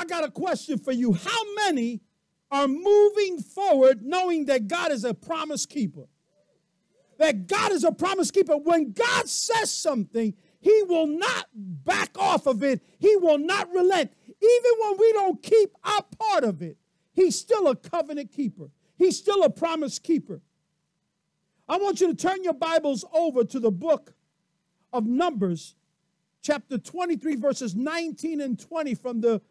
I got a question for you. How many are moving forward knowing that God is a promise keeper? That God is a promise keeper. When God says something, He will not back off of it, He will not relent. Even when we don't keep our part of it, He's still a covenant keeper, He's still a promise keeper. I want you to turn your Bibles over to the book of Numbers, chapter 23, verses 19 and 20 from the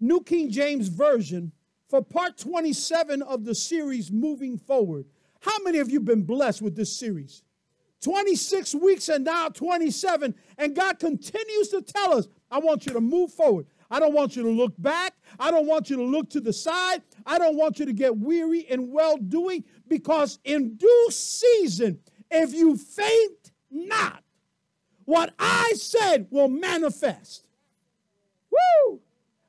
New King James Version for part 27 of the series Moving Forward. How many of you been blessed with this series? 26 weeks and now 27, and God continues to tell us, I want you to move forward. I don't want you to look back. I don't want you to look to the side. I don't want you to get weary in well doing because in due season, if you faint not, what I said will manifest. Woo!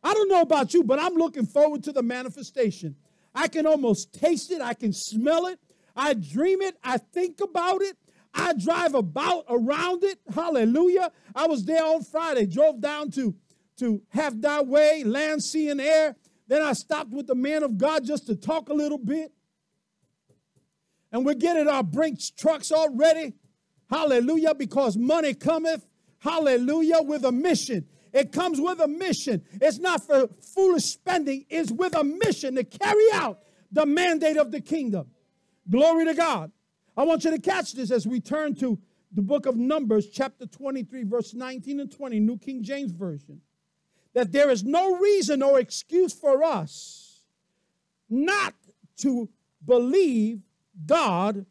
I don't know about you, but I'm looking forward to the manifestation. I can almost taste it, I can smell it, I dream it, I think about it. I drive about around it. Hallelujah. I was there on Friday, drove down to, to Half Thy Way, land, sea, and air. Then I stopped with the man of God just to talk a little bit. And we're getting our Brinks trucks all ready. Hallelujah, because money cometh. Hallelujah, with a mission. It comes with a mission. It's not for foolish spending, it's with a mission to carry out the mandate of the kingdom. Glory to God. I want you to catch this as we turn to the book of Numbers, chapter 23, verse 19 and 20, New King James Version. That there is no reason or excuse for us not to believe God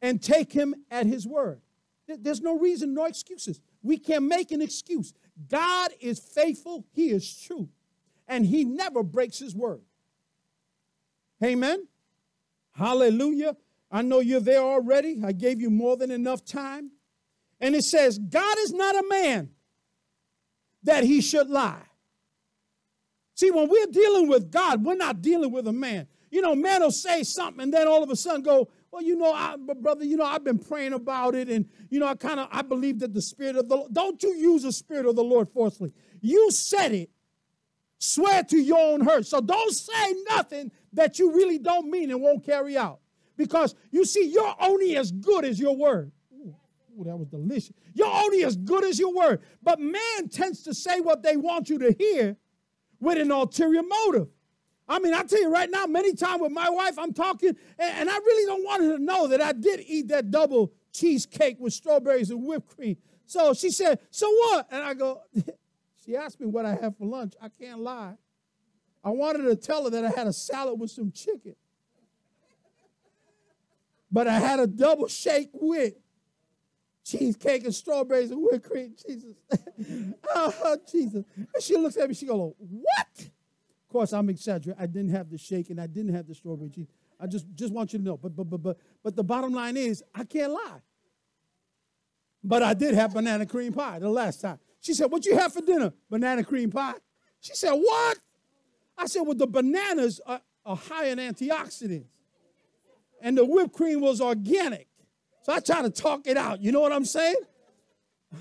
and take him at his word. There's no reason, no excuses. We can't make an excuse. God is faithful, he is true, and he never breaks his word. Amen. Hallelujah. I know you're there already. I gave you more than enough time. And it says, God is not a man that he should lie. See, when we're dealing with God, we're not dealing with a man. You know, man will say something and then all of a sudden go, well, you know, I, brother, you know, I've been praying about it, and you know, I kind of I believe that the spirit of the don't you use the spirit of the Lord forcefully. You said it, swear to your own hurt. So don't say nothing that you really don't mean and won't carry out. Because you see, you're only as good as your word. Ooh, that was delicious. You're only as good as your word. But man tends to say what they want you to hear with an ulterior motive. I mean, I tell you right now, many times with my wife, I'm talking, and, I really don't want her to know that I did eat that double cheesecake with strawberries and whipped cream. So she said, So what? And I go, She asked me what I had for lunch. I can't lie. I wanted to tell her that I had a salad with some chicken. But I had a double shake with cheesecake and strawberries and whipped cream. Jesus. oh, Jesus. And she looks at me, she goes, What? Of course, I'm exaggerating. I didn't have the shake and I didn't have the strawberry cheese. I just, just want you to know. But, but, but, but, but the bottom line is, I can't lie. But I did have banana cream pie the last time. She said, What you have for dinner? Banana cream pie. She said, What? I said, Well, the bananas are, are high in antioxidants, and the whipped cream was organic. So I try to talk it out. You know what I'm saying?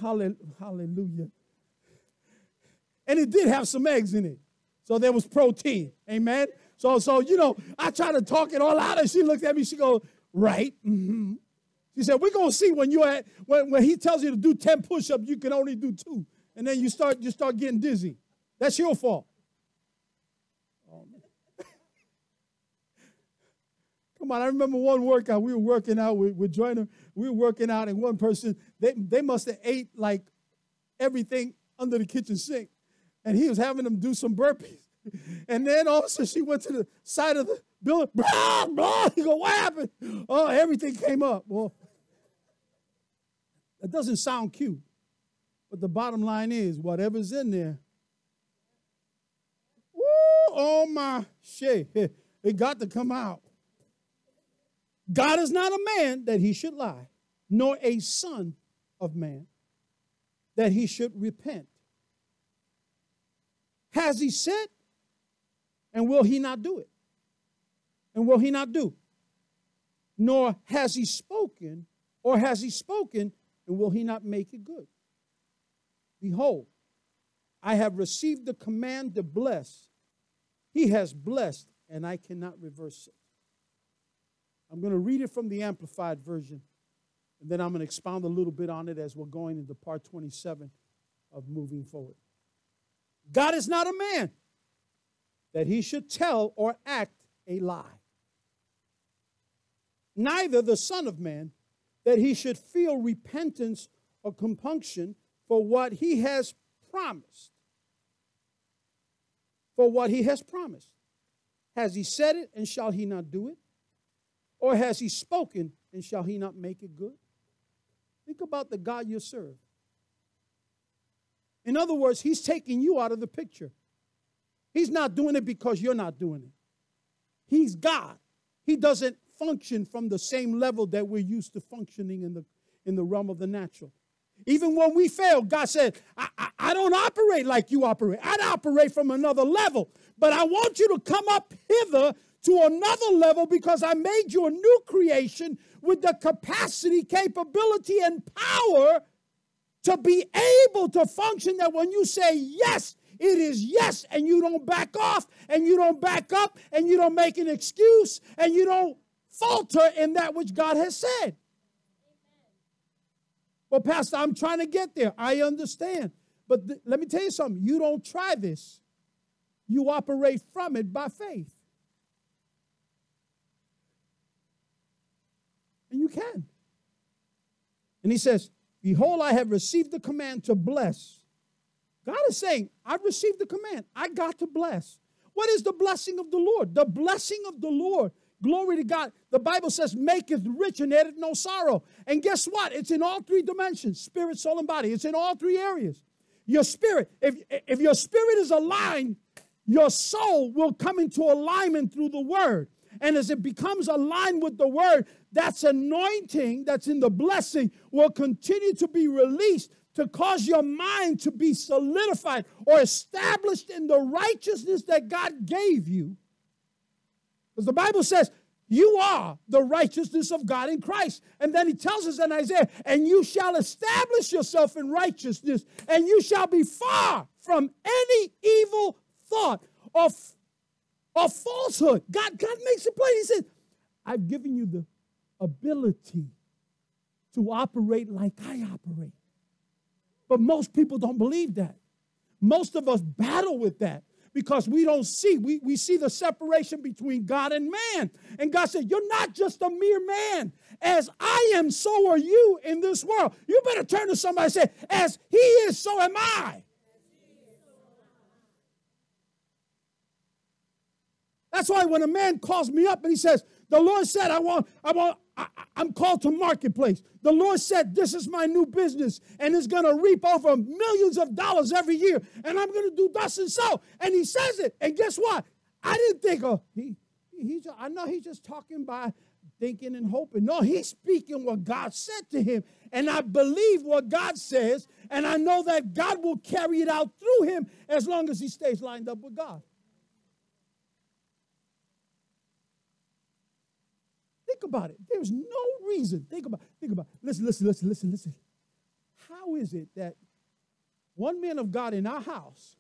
Hallelujah. And it did have some eggs in it. So there was protein. Amen. So, so you know, I try to talk it all out, and she looked at me. She goes, "Right." Mm-hmm. She said, "We're gonna see when you at when, when he tells you to do ten push-ups, you can only do two, and then you start you start getting dizzy. That's your fault." Come on, I remember one workout. We were working out with, with Joyner. We were working out, and one person, they, they must have ate like everything under the kitchen sink and he was having them do some burpees. And then all of a sudden she went to the side of the building. Blah, blah. He go, what happened? Oh, everything came up. Well, that doesn't sound cute. But the bottom line is, whatever's in there, woo, oh my shit, it got to come out. God is not a man that he should lie, nor a son of man that he should repent. Has he said? And will he not do it? And will he not do? Nor has he spoken, or has he spoken, and will he not make it good? Behold, I have received the command to bless. He has blessed, and I cannot reverse it. I'm going to read it from the Amplified Version, and then I'm going to expound a little bit on it as we're going into part 27 of moving forward. God is not a man that he should tell or act a lie, neither the Son of Man that he should feel repentance or compunction for what he has promised. For what he has promised. Has he said it and shall he not do it? Or has he spoken and shall he not make it good? Think about the God you serve. In other words, he's taking you out of the picture. He's not doing it because you're not doing it. He's God. He doesn't function from the same level that we're used to functioning in the, in the realm of the natural. Even when we fail, God said, I, I, I, don't operate like you operate. I operate from another level. But I want you to come up hither to another level because I made you a new creation with the capacity, capability, and power to be able to function that when you say yes, it is yes, and you don't back off, and you don't back up, and you don't make an excuse, and you don't falter in that which God has said. Well, Pastor, I'm trying to get there. I understand. But th- let me tell you something. You don't try this, you operate from it by faith. And you can. And he says, Behold, I have received the command to bless. God is saying, I've received the command. I got to bless. What is the blessing of the Lord? The blessing of the Lord Glory to God. The Bible says, maketh rich and addeth no sorrow. And guess what? It's in all three dimensions spirit, soul, and body. It's in all three areas. Your spirit, if, if your spirit is aligned, your soul will come into alignment through the word. And as it becomes aligned with the word, that's anointing that's in the blessing will continue to be released to cause your mind to be solidified or established in the righteousness that God gave you because the Bible says, you are the righteousness of God in Christ. And then he tells us in Isaiah, and you shall establish yourself in righteousness, and you shall be far from any evil thought or, or falsehood. God, God makes it plain. He says, I've given you the ability to operate like I operate. But most people don't believe that. Most of us battle with that because we don't see. We, we see the separation between God and man. And God said, You're not just a mere man. As I am, so are you in this world. You better turn to somebody and say, As he is, so am I. That's why when a man calls me up and he says, The Lord said, I want, I want, I, am called to marketplace. The Lord said, This is my new business, and it's going to reap over millions of dollars every year, and I'm going to do thus and so. And He says it. And guess what? I didn't think, oh, he, he, I know he's just talking by thinking and hoping. No, he's speaking what God said to him. And I believe what God says, and I know that God will carry it out through him as long as he stays lined up with God. Think about it. There's no reason. Think about Think about it. Listen, listen, listen, listen, listen. How is it that one man of God in our house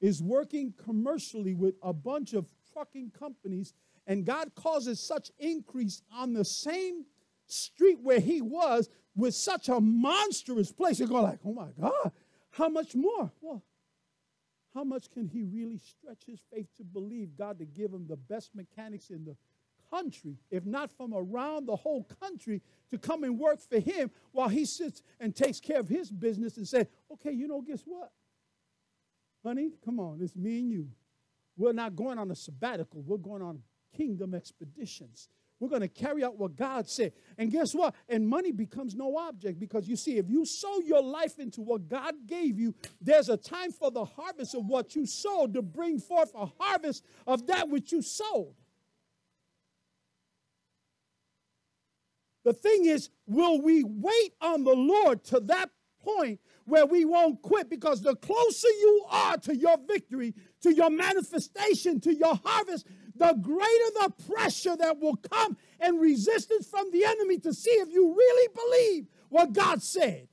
is working commercially with a bunch of trucking companies and God causes such increase on the same street where he was with such a monstrous place. You're going like, oh my God, how much more? Well, how much can he really stretch his faith to believe God to give him the best mechanics in the country, if not from around the whole country, to come and work for him while he sits and takes care of his business and say, okay, you know, guess what? Honey, come on, it's me and you. We're not going on a sabbatical, we're going on kingdom expeditions. We're going to carry out what God said. And guess what? And money becomes no object because you see, if you sow your life into what God gave you, there's a time for the harvest of what you sowed to bring forth a harvest of that which you sowed. The thing is, will we wait on the Lord to that point where we won't quit? Because the closer you are to your victory, to your manifestation, to your harvest, the greater the pressure that will come and resistance from the enemy to see if you really believe what God said.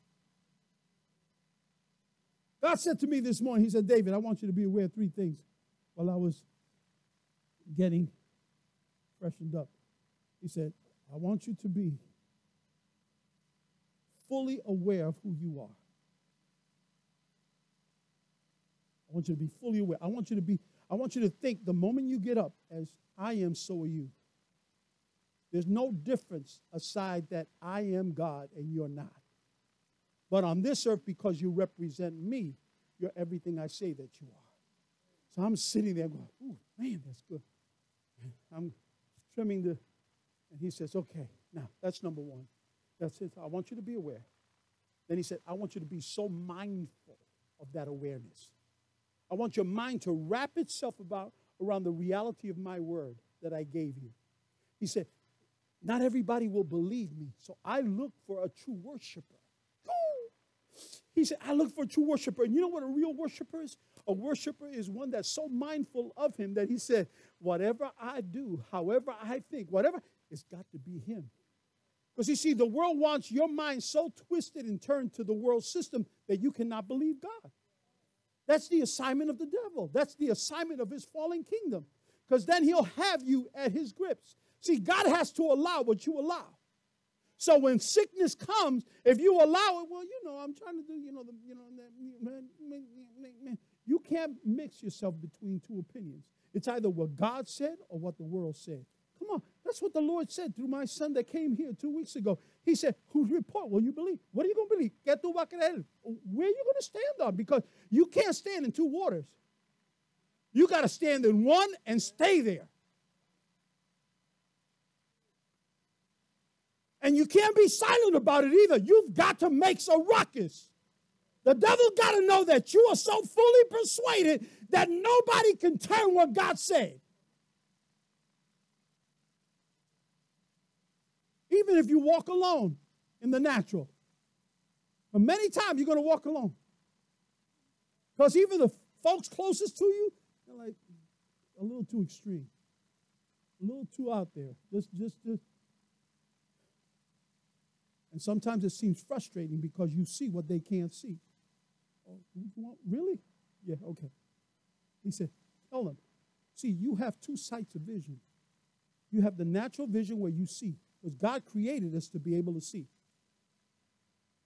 God said to me this morning, He said, David, I want you to be aware of three things while I was getting freshened up. He said, I want you to be fully aware of who you are. I want you to be fully aware. I want you to be, I want you to think the moment you get up, as I am, so are you. There's no difference aside that I am God and you're not. But on this earth, because you represent me, you're everything I say that you are. So I'm sitting there going, ooh, man, that's good. I'm trimming the, and he says, okay, now that's number one. That's it. I want you to be aware. Then he said, I want you to be so mindful of that awareness. I want your mind to wrap itself about around the reality of my word that I gave you. He said, Not everybody will believe me, so I look for a true worshiper. He said, I look for a true worshiper. And you know what a real worshiper is? A worshiper is one that's so mindful of him that he said, Whatever I do, however I think, whatever, it's got to be him. Because you see, the world wants your mind so twisted and turned to the world system that you cannot believe God. That's the assignment of the devil. That's the assignment of his fallen kingdom. Because then he'll have you at his grips. See, God has to allow what you allow. So when sickness comes, if you allow it, well, you know, I'm trying to do, you know, the, you know, you can't mix yourself between two opinions. It's either what God said or what the world said. That's what the Lord said through my son that came here two weeks ago. He said, Whose report will you believe? What are you going to believe? Get to Where are you going to stand on? Because you can't stand in two waters. You got to stand in one and stay there. And you can't be silent about it either. You've got to make a ruckus. The devil got to know that you are so fully persuaded that nobody can turn what God said. Even if you walk alone in the natural. But many times you're going to walk alone. Because even the folks closest to you, they're like a little too extreme, a little too out there. Just, just, just. And sometimes it seems frustrating because you see what they can't see. Oh, really? Yeah, okay. He said, Tell them, see, you have two sights of vision. You have the natural vision where you see, because God created us to be able to see.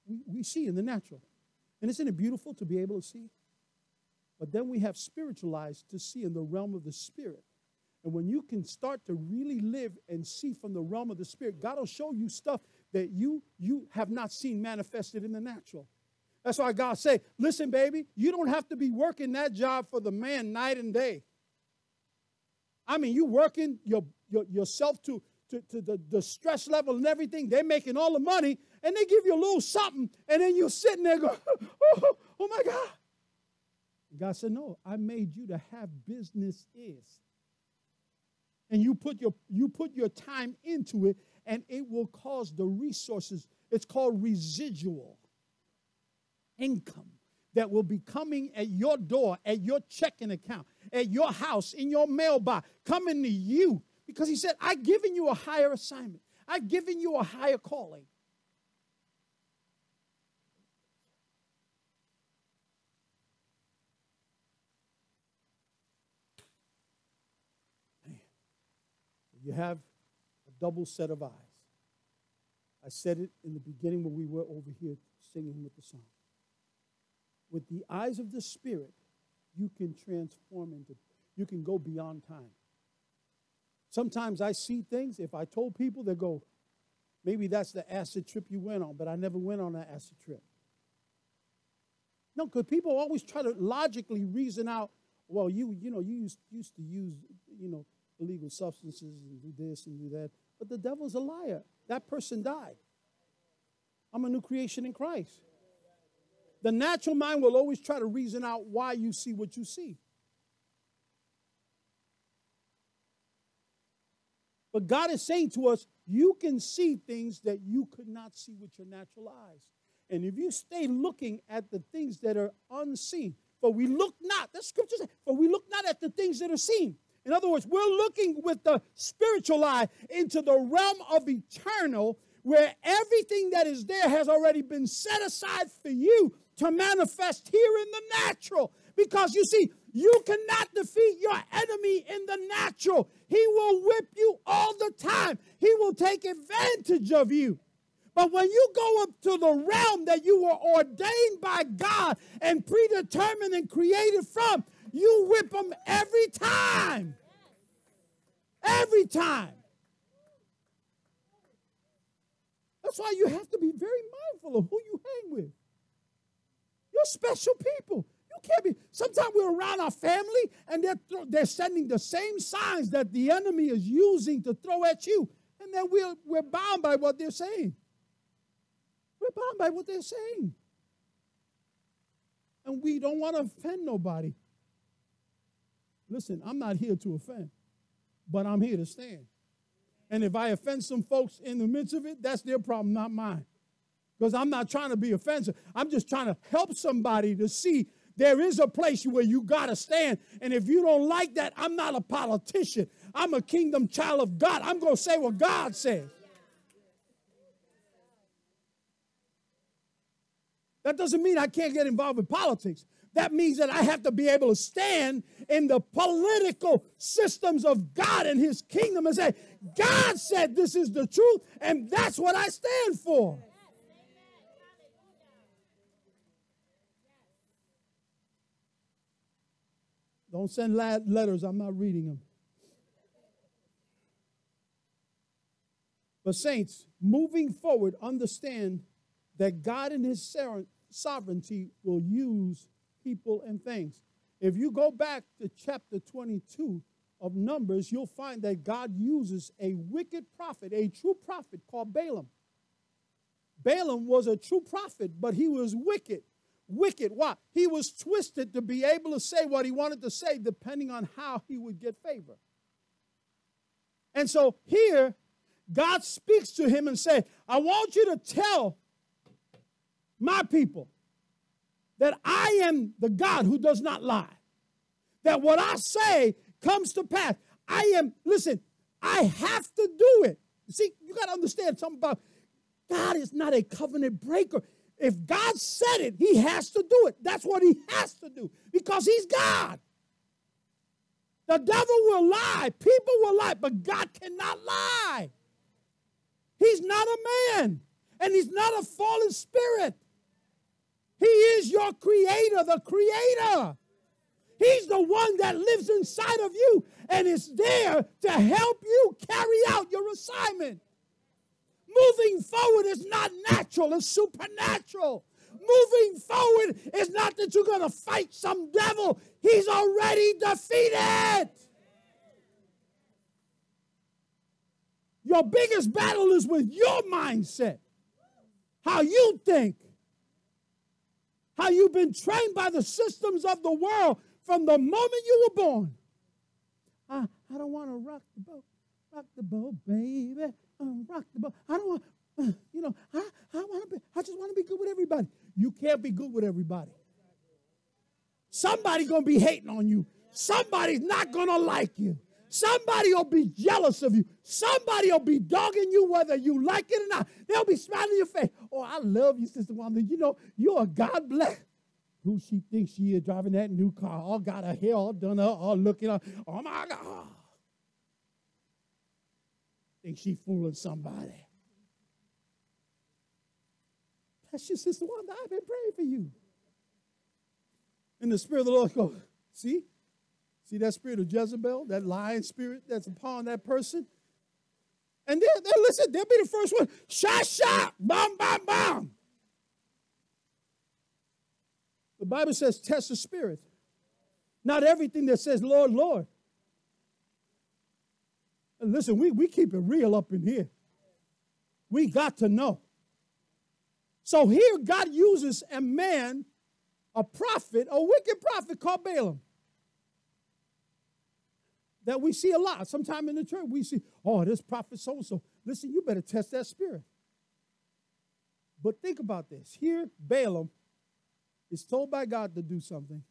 We, we see in the natural. And isn't it beautiful to be able to see? But then we have spiritualized to see in the realm of the spirit. And when you can start to really live and see from the realm of the spirit, God will show you stuff that you you have not seen manifested in the natural. That's why God say, "Listen, baby, you don't have to be working that job for the man night and day. I mean, you working your, your yourself to to, to the, the stress level and everything. They're making all the money and they give you a little something, and then you're sitting there going, oh, oh my God. God said, No, I made you to have business is. And you put your you put your time into it, and it will cause the resources. It's called residual income that will be coming at your door, at your checking account, at your house, in your mailbox, coming to you because he said, I've given you a higher assignment, I've given you a higher calling. You have a double set of eyes. I said it in the beginning when we were over here singing with the song. With the eyes of the Spirit, you can transform into, you can go beyond time. Sometimes I see things, if I told people, they go, maybe that's the acid trip you went on, but I never went on that acid trip. No, because people always try to logically reason out, well, you, you know, you used, used to use, you know, illegal substances and do this and do that. But the devil's a liar. That person died. I'm a new creation in Christ. The natural mind will always try to reason out why you see what you see. But God is saying to us, you can see things that you could not see with your natural eyes. And if you stay looking at the things that are unseen, for we look not, the scripture says, for we look not at the things that are seen. In other words, we're looking with the spiritual eye into the realm of eternal where everything that is there has already been set aside for you to manifest here in the natural. Because you see, you cannot defeat your enemy in the natural. He will whip you all the time, he will take advantage of you. But when you go up to the realm that you were ordained by God and predetermined and created from, you whip them every time. Every time. That's why you have to be very mindful of who you hang with. You're special people. Can't be. Sometimes we're around our family and they're, they're sending the same signs that the enemy is using to throw at you. And then we're, we're bound by what they're saying. We're bound by what they're saying. And we don't want to offend nobody. Listen, I'm not here to offend, but I'm here to stand. And if I offend some folks in the midst of it, that's their problem, not mine. Because I'm not trying to be offensive. I'm just trying to help somebody to see there is a place where you got to stand. And if you don't like that, I'm not a politician. I'm a kingdom child of God. I'm going to say what God says. That doesn't mean I can't get involved in politics. That means that I have to be able to stand in the political systems of God and His kingdom and say, God said this is the truth, and that's what I stand for. Don't send letters, I'm not reading them. But, saints, moving forward, understand that God in His sovereignty will use people and things. If you go back to chapter 22 of Numbers, you'll find that God uses a wicked prophet, a true prophet called Balaam. Balaam was a true prophet, but he was wicked. Wicked. Why? He was twisted to be able to say what he wanted to say depending on how he would get favor. And so here, God speaks to him and said, I want you to tell my people that I am the God who does not lie. That what I say comes to pass. I am, listen, I have to do it. See, you got to understand something about God is not a covenant breaker. If God said it, he has to do it. That's what he has to do because he's God. The devil will lie, people will lie, but God cannot lie. He's not a man, and he's not a fallen spirit. He is your creator, the creator. He's the one that lives inside of you and is there to help you carry out your assignment. Moving forward is not natural, it's supernatural. Moving forward is not that you're going to fight some devil, he's already defeated. Your biggest battle is with your mindset, how you think, how you've been trained by the systems of the world from the moment you were born. I, I don't want to rock the boat, rock the boat, baby. Um, rock the boat. I don't want, uh, you know, I, I want to be, I just want to be good with everybody. You can't be good with everybody. Somebody gonna be hating on you. Somebody's not gonna like you. Somebody will be jealous of you. Somebody will be dogging you whether you like it or not. They'll be smiling in your face. Oh, I love you, Sister Wanda. You know, you're a God bless. Who she thinks she is driving that new car, all got her hair all done up, all looking up. Oh my God. Think she fooling somebody. That's your Sister Wanda. I've been praying for you. And the Spirit of the Lord goes, see? See that spirit of Jezebel, that lying spirit that's upon that person? And they'll, they'll listen, they'll be the first one. Shot, shot, bomb, bomb, bomb. The Bible says, test the spirit. Not everything that says, Lord, Lord. Listen, we, we keep it real up in here. We got to know. So here, God uses a man, a prophet, a wicked prophet called Balaam that we see a lot. Sometime in the church, we see, oh, this prophet so and so. Listen, you better test that spirit. But think about this. Here, Balaam is told by God to do something.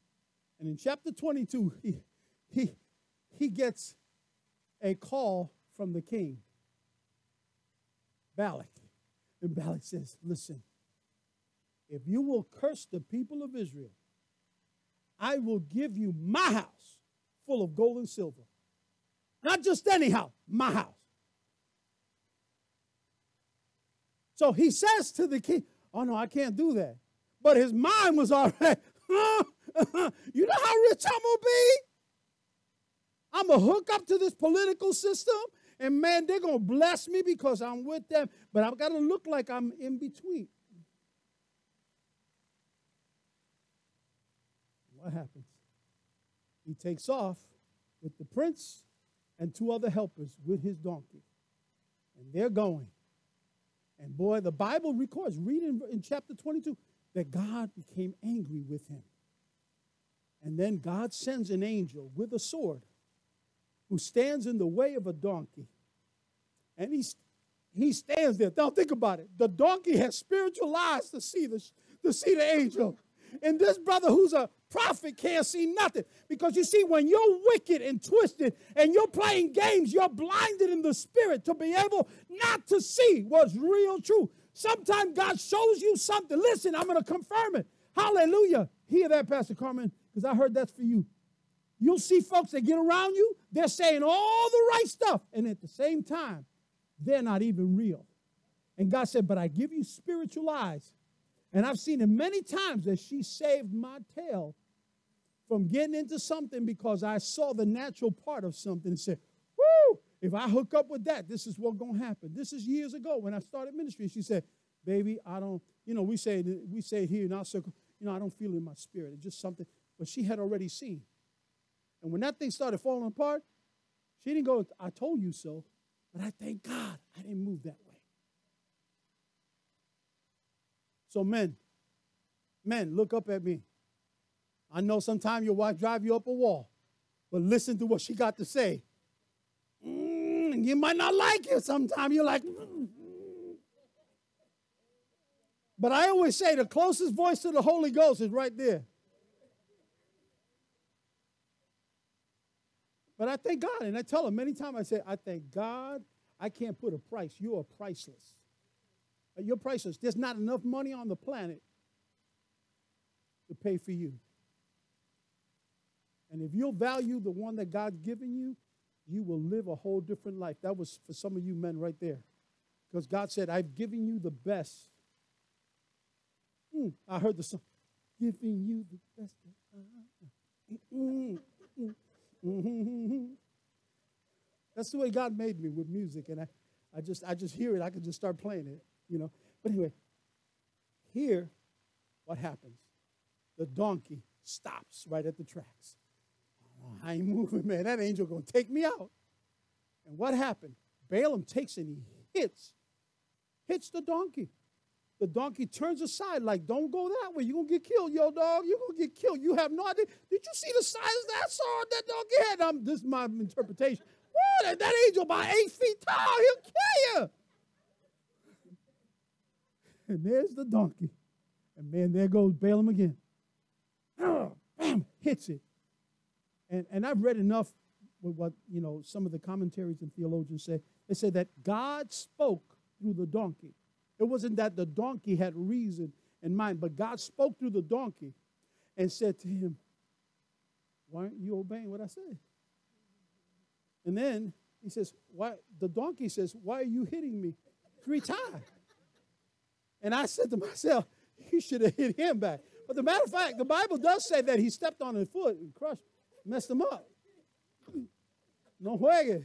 And in chapter 22, he, he, he gets a call from the king, Balak. And Balak says, Listen, if you will curse the people of Israel, I will give you my house full of gold and silver. Not just any house, my house. So he says to the king, Oh no, I can't do that. But his mind was already, huh? you know how rich I'm gonna be? I'm gonna hook up to this political system, and man, they're gonna bless me because I'm with them, but I've got to look like I'm in between. What happens? He takes off with the prince and two other helpers with his donkey. And they're going. And boy, the Bible records, read in, in chapter 22, that God became angry with him. And then God sends an angel with a sword who stands in the way of a donkey. And he, he stands there. Now think about it. The donkey has spiritual eyes to see the, to see the angel. And this brother who's a prophet can't see nothing. Because you see, when you're wicked and twisted and you're playing games, you're blinded in the spirit to be able not to see what's real true. Sometimes God shows you something. Listen, I'm going to confirm it. Hallelujah. Hear that, Pastor Carmen, because I heard that's for you. You'll see folks that get around you, they're saying all the right stuff. And at the same time, they're not even real. And God said, But I give you spiritual eyes and I've seen it many times that she saved my tail from getting into something because I saw the natural part of something and said, Woo, if I hook up with that, this is what's gonna happen. This is years ago when I started ministry. She said, Baby, I don't, you know, we say we say here in our circle, you know, I don't feel it in my spirit. It's just something, but she had already seen. And when that thing started falling apart, she didn't go, I told you so. But I thank God I didn't move that way. So, men, men, look up at me. I know sometimes your wife drive you up a wall, but listen to what she got to say. Mm, you might not like it. Sometimes you're like, mm. but I always say the closest voice to the Holy Ghost is right there. But I thank God, and I tell her many times, I say, I thank God I can't put a price. You are priceless. You're priceless. There's not enough money on the planet to pay for you. And if you'll value the one that God's given you, you will live a whole different life. That was for some of you men right there. Because God said, I've given you the best. Mm, I heard the song, giving you the best. Mm, mm, That's the way God made me with music. And I, I just I just hear it. I can just start playing it you know. But anyway, here, what happens? The donkey stops right at the tracks. I ain't moving, man. That angel gonna take me out. And what happened? Balaam takes and he hits, hits the donkey. The donkey turns aside, like, don't go that way. You're gonna get killed, yo, dog. You're gonna get killed. You have no idea. Did you see the size of that sword that donkey had? I'm, this is my interpretation. What? That angel about eight feet tall, he'll kill you. And there's the donkey. And man, there goes Balaam again. Oh, bam, hits it. And, and I've read enough with what, you know, some of the commentaries and theologians say. They say that God spoke through the donkey. It wasn't that the donkey had reason in mind, but God spoke through the donkey and said to him, Why aren't you obeying what I said? And then he says, Why the donkey says, Why are you hitting me three times? And I said to myself, he should have hit him back. But the matter of fact, the Bible does say that he stepped on his foot and crushed, messed him up. No juegue.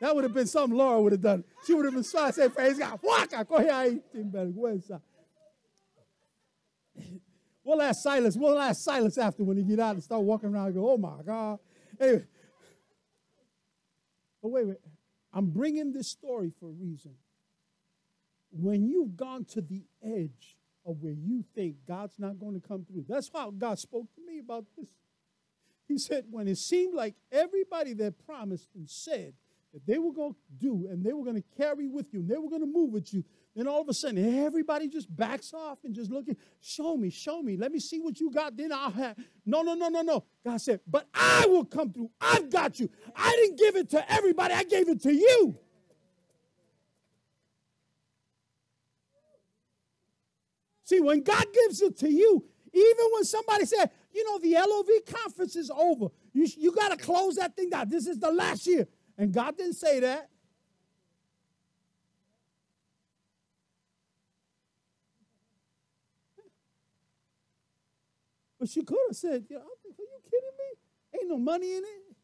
That would have been something Laura would have done. She would have been sorry. Say, praise God. Fuck, coge ahí sin vergüenza. We'll ask Silas. We'll ask Silas after when he get out and start walking around and go, oh my God. Anyway. But wait, wait. I'm bringing this story for a reason when you've gone to the edge of where you think God's not going to come through. That's how God spoke to me about this. He said, when it seemed like everybody that promised and said that they were going to do and they were going to carry with you and they were going to move with you, then all of a sudden everybody just backs off and just looking, show me, show me, let me see what you got, then I'll have. No, no, no, no, no. God said, but I will come through. I've got you. I didn't give it to everybody, I gave it to you. See, when God gives it to you, even when somebody said, you know, the LOV conference is over, you, you got to close that thing down. This is the last year. And God didn't say that. But she could have said, you know, are you kidding me? Ain't no money in it.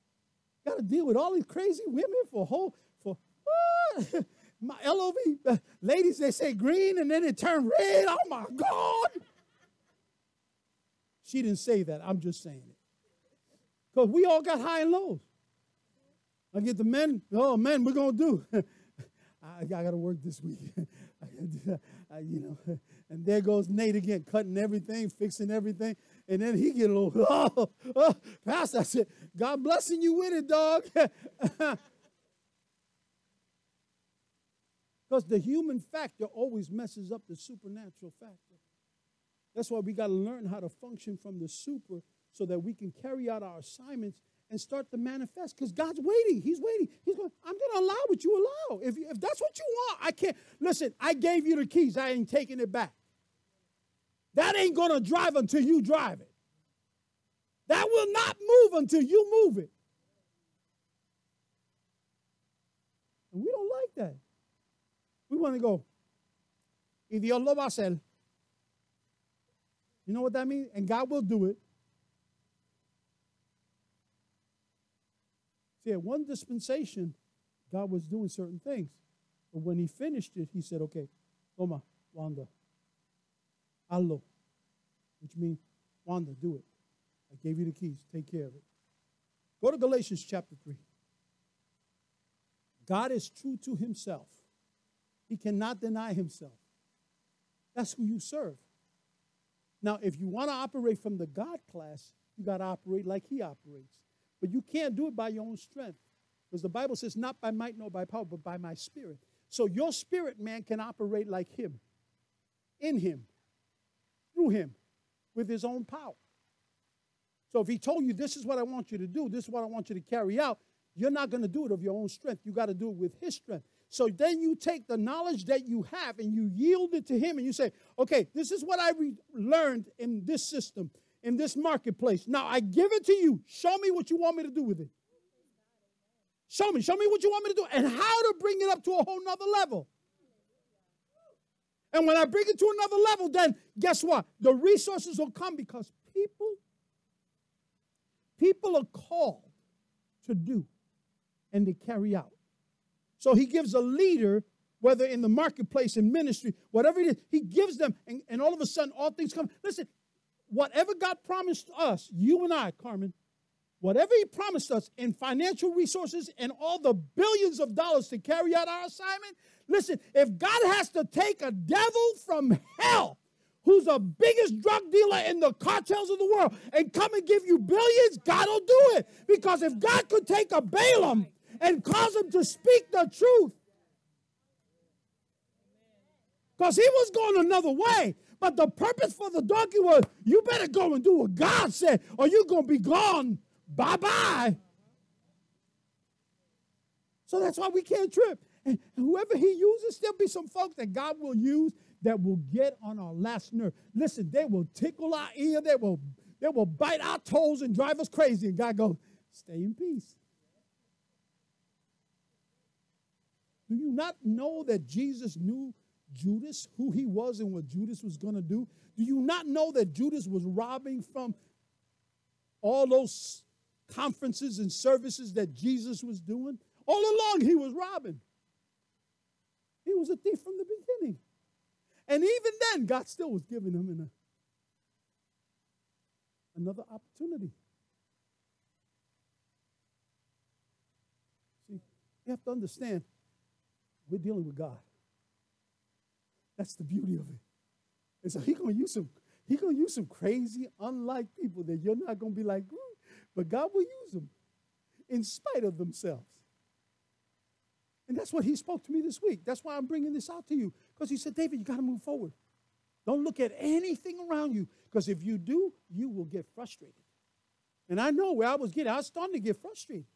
Got to deal with all these crazy women for a whole, for what? My LOV uh, ladies, they say green and then it turned red. Oh my God. She didn't say that. I'm just saying it. Because we all got high and lows. I get the men, oh man, we're going to do. I, I got to work this week. I, you know, and there goes Nate again, cutting everything, fixing everything. And then he get a little, oh, oh, Pastor, I said, God blessing you with it, dog. Because the human factor always messes up the supernatural factor. That's why we got to learn how to function from the super so that we can carry out our assignments and start to manifest. Because God's waiting. He's waiting. He's going, I'm going to allow what you allow. If, if that's what you want, I can't. Listen, I gave you the keys. I ain't taking it back. That ain't going to drive until you drive it. That will not move until you move it. And we don't like that. We want to go, y Dios lo va a hacer. You know what that means? And God will do it. See, at one dispensation, God was doing certain things. But when he finished it, he said, okay, Toma, Wanda, hazlo which means, Wanda, do it. I gave you the keys. Take care of it. Go to Galatians chapter 3. God is true to himself. He cannot deny himself. That's who you serve. Now, if you want to operate from the God class, you got to operate like he operates. But you can't do it by your own strength. Because the Bible says, not by might nor by power, but by my spirit. So your spirit man can operate like him, in him, through him with his own power. So if he told you, this is what I want you to do, this is what I want you to carry out, you're not going to do it of your own strength. You got to do it with his strength. So then you take the knowledge that you have and you yield it to him and you say, okay, this is what I re- learned in this system, in this marketplace. Now I give it to you. Show me what you want me to do with it. Show me, show me what you want me to do and how to bring it up to a whole nother level. And when I bring it to another level, then guess what? The resources will come because people, people are called to do and to carry out. So he gives a leader, whether in the marketplace, in ministry, whatever it is, he gives them, and, and all of a sudden all things come. Listen, whatever God promised us, you and I, Carmen, whatever he promised us in financial resources and all the billions of dollars to carry out our assignment, Listen, if God has to take a devil from hell who's the biggest drug dealer in the cartels of the world and come and give you billions, God will do it. Because if God could take a Balaam and cause him to speak the truth, because he was going another way. But the purpose for the donkey was you better go and do what God said, or you're going to be gone. Bye bye. So that's why we can't trip. And whoever he uses, there'll be some folks that God will use that will get on our last nerve. Listen, they will tickle our ear, they will, they will bite our toes and drive us crazy. And God goes, stay in peace. Do you not know that Jesus knew Judas, who he was and what Judas was going to do? Do you not know that Judas was robbing from all those conferences and services that Jesus was doing? All along, he was robbing. Was a thief from the beginning. And even then, God still was giving him an, another opportunity. See, you have to understand, we're dealing with God. That's the beauty of it. And so he's gonna use some, he's gonna use some crazy, unlike people that you're not gonna be like, but God will use them in spite of themselves. And that's what he spoke to me this week. That's why I'm bringing this out to you. Because he said, David, you got to move forward. Don't look at anything around you. Because if you do, you will get frustrated. And I know where I was getting, I was starting to get frustrated.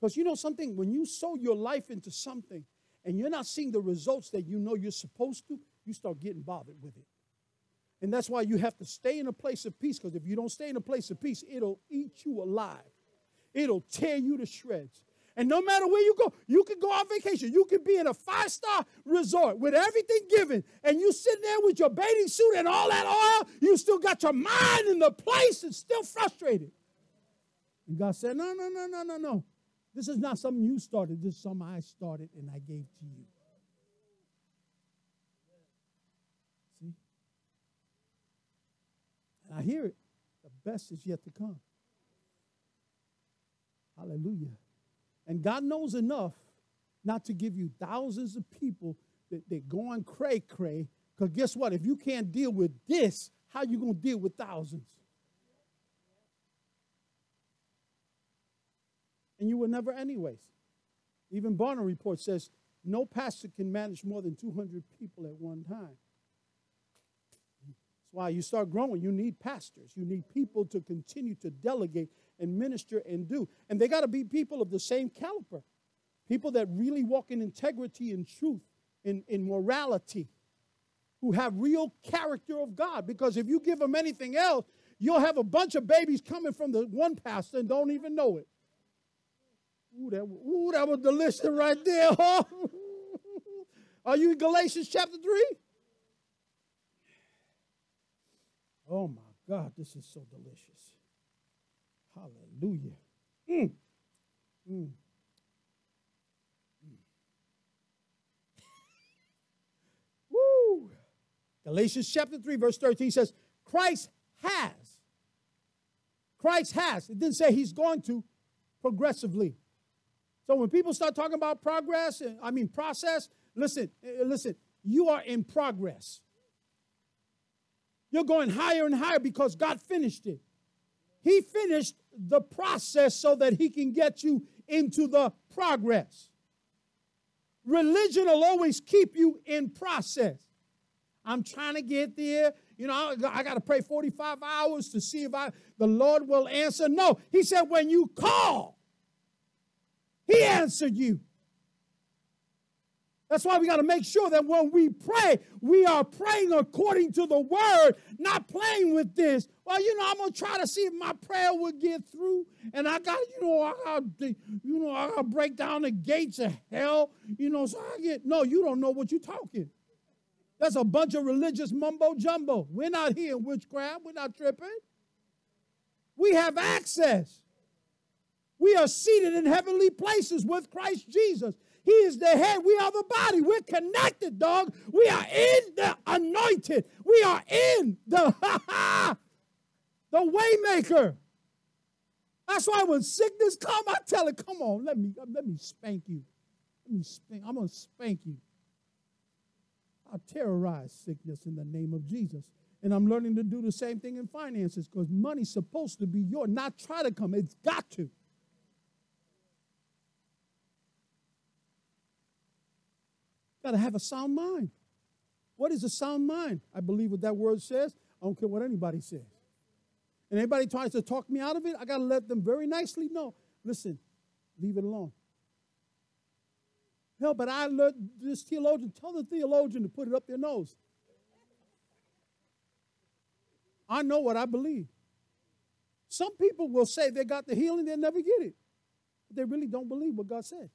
Because you know something, when you sow your life into something and you're not seeing the results that you know you're supposed to, you start getting bothered with it. And that's why you have to stay in a place of peace, because if you don't stay in a place of peace, it'll eat you alive. It'll tear you to shreds. And no matter where you go, you can go on vacation. You can be in a five star resort with everything given, and you sitting there with your bathing suit and all that oil. You still got your mind in the place and still frustrated. And God said, No, no, no, no, no, no. This is not something you started. This is something I started and I gave to you. See? And I hear it. The best is yet to come. Hallelujah. And God knows enough not to give you thousands of people that they're going cray cray. Because guess what? If you can't deal with this, how you going to deal with thousands? And you will never, anyways. Even Barna report says no pastor can manage more than 200 people at one time. That's why you start growing. You need pastors. You need people to continue to delegate and minister and do. And they got to be people of the same caliber, people that really walk in integrity and truth, in, in morality, who have real character of God. Because if you give them anything else, you'll have a bunch of babies coming from the one pastor and don't even know it. Ooh, that, ooh, that was delicious right there. Huh? Are you in Galatians chapter 3? Oh my God, this is so delicious. Hallelujah. Mm. Mm. Mm. Woo. Galatians chapter 3, verse 13 says, Christ has. Christ has. It didn't say he's going to progressively. So when people start talking about progress, I mean process, listen, eh, listen, you are in progress. You're going higher and higher because God finished it. He finished the process so that he can get you into the progress. Religion will always keep you in process. I'm trying to get there. You know, I, I got to pray 45 hours to see if I the Lord will answer. No, he said when you call, he answered you. That's why we got to make sure that when we pray, we are praying according to the word, not playing with this. Well, you know, I'm gonna try to see if my prayer will get through, and I got, you know, I got, you know, I got to break down the gates of hell, you know. So I get no, you don't know what you're talking. That's a bunch of religious mumbo jumbo. We're not here in witchcraft. We're not tripping. We have access. We are seated in heavenly places with Christ Jesus. He is the head. We are the body. We're connected, dog. We are in the anointed. We are in the the waymaker. That's why when sickness come, I tell it, come on, let me let me spank you. Let me spank. I'm gonna spank you. I terrorize sickness in the name of Jesus. And I'm learning to do the same thing in finances because money's supposed to be yours, not try to come. It's got to. Got to have a sound mind. What is a sound mind? I believe what that word says. I don't care what anybody says. And anybody tries to talk me out of it, I got to let them very nicely know. Listen, leave it alone. Hell, but I let this theologian tell the theologian to put it up their nose. I know what I believe. Some people will say they got the healing, they'll never get it. But they really don't believe what God said.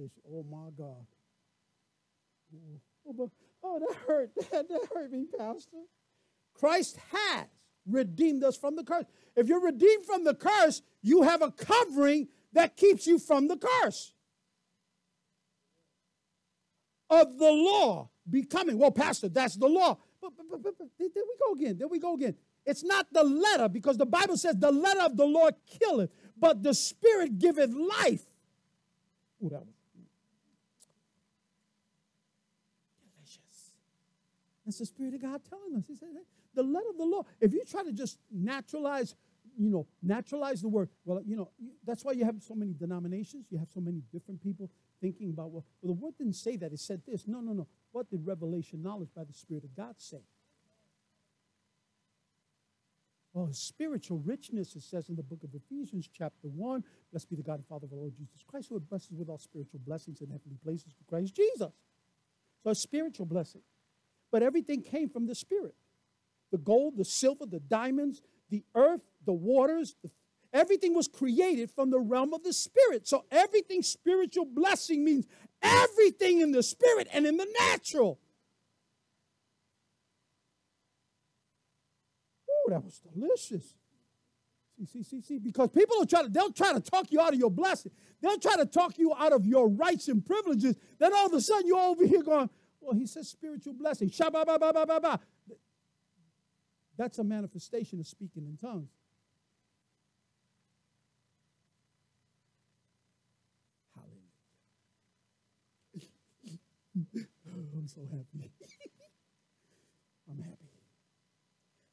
Delicious. Oh my God. Oh, but, oh that hurt. That, that hurt me, Pastor. Christ has redeemed us from the curse. If you're redeemed from the curse, you have a covering that keeps you from the curse of the law becoming. Well, Pastor, that's the law. But, but, but, but, but there we go again. There we go again. It's not the letter because the Bible says the letter of the Lord killeth, but the Spirit giveth life. Ooh, that was delicious. That's the Spirit of God telling us. He said, hey, the letter of the law. If you try to just naturalize, you know, naturalize the word, well, you know, that's why you have so many denominations. You have so many different people thinking about, well, well the word didn't say that. It said this. No, no, no. What did revelation knowledge by the Spirit of God say? Oh, spiritual richness, it says in the book of Ephesians, chapter 1. Blessed be the God and Father of our Lord Jesus Christ, who blesses with all spiritual blessings in heavenly places through Christ Jesus. So, a spiritual blessing. But everything came from the Spirit the gold, the silver, the diamonds, the earth, the waters, the, everything was created from the realm of the Spirit. So, everything spiritual blessing means everything in the Spirit and in the natural. Oh, that was delicious. See, see, see, see, because people will try to, they'll try to talk you out of your blessing. They'll try to talk you out of your rights and privileges. Then all of a sudden you're over here going, well, he says spiritual blessing. Shabba, ba, ba, ba, ba. That's a manifestation of speaking in tongues. Hallelujah. I'm so happy. I'm happy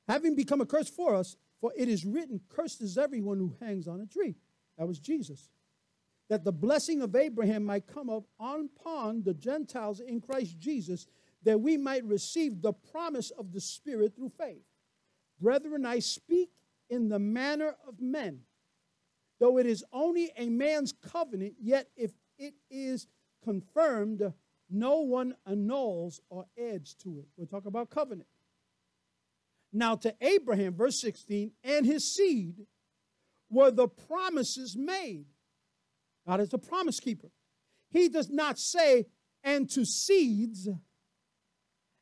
having become a curse for us, for it is written, Cursed is everyone who hangs on a tree. That was Jesus. That the blessing of Abraham might come up upon the Gentiles in Christ Jesus, that we might receive the promise of the Spirit through faith. Brethren, I speak in the manner of men. Though it is only a man's covenant, yet if it is confirmed, no one annuls or adds to it. We'll talk about covenant. Now, to Abraham, verse 16, and his seed were the promises made. God is a promise keeper. He does not say, and to seeds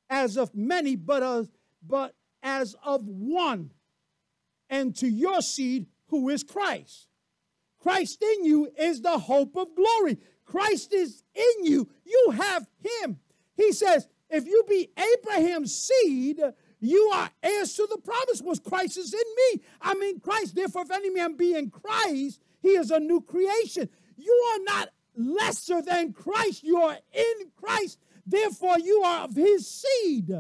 as of many, but as, but as of one, and to your seed who is Christ. Christ in you is the hope of glory. Christ is in you. You have him. He says, if you be Abraham's seed, you are heirs to the promise, was Christ is in me. I'm in Christ. Therefore, if any man be in Christ, he is a new creation. You are not lesser than Christ. You are in Christ. Therefore, you are of his seed.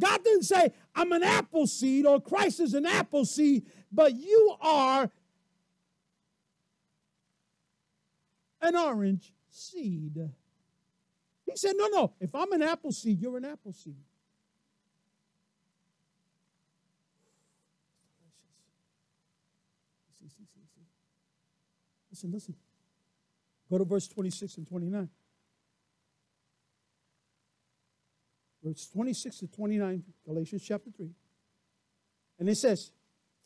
God didn't say, I'm an apple seed or Christ is an apple seed, but you are an orange seed. He said, No, no. If I'm an apple seed, you're an apple seed. See, see, see, see. Listen, listen. Go to verse 26 and 29. Verse 26 to 29, Galatians chapter 3. And it says,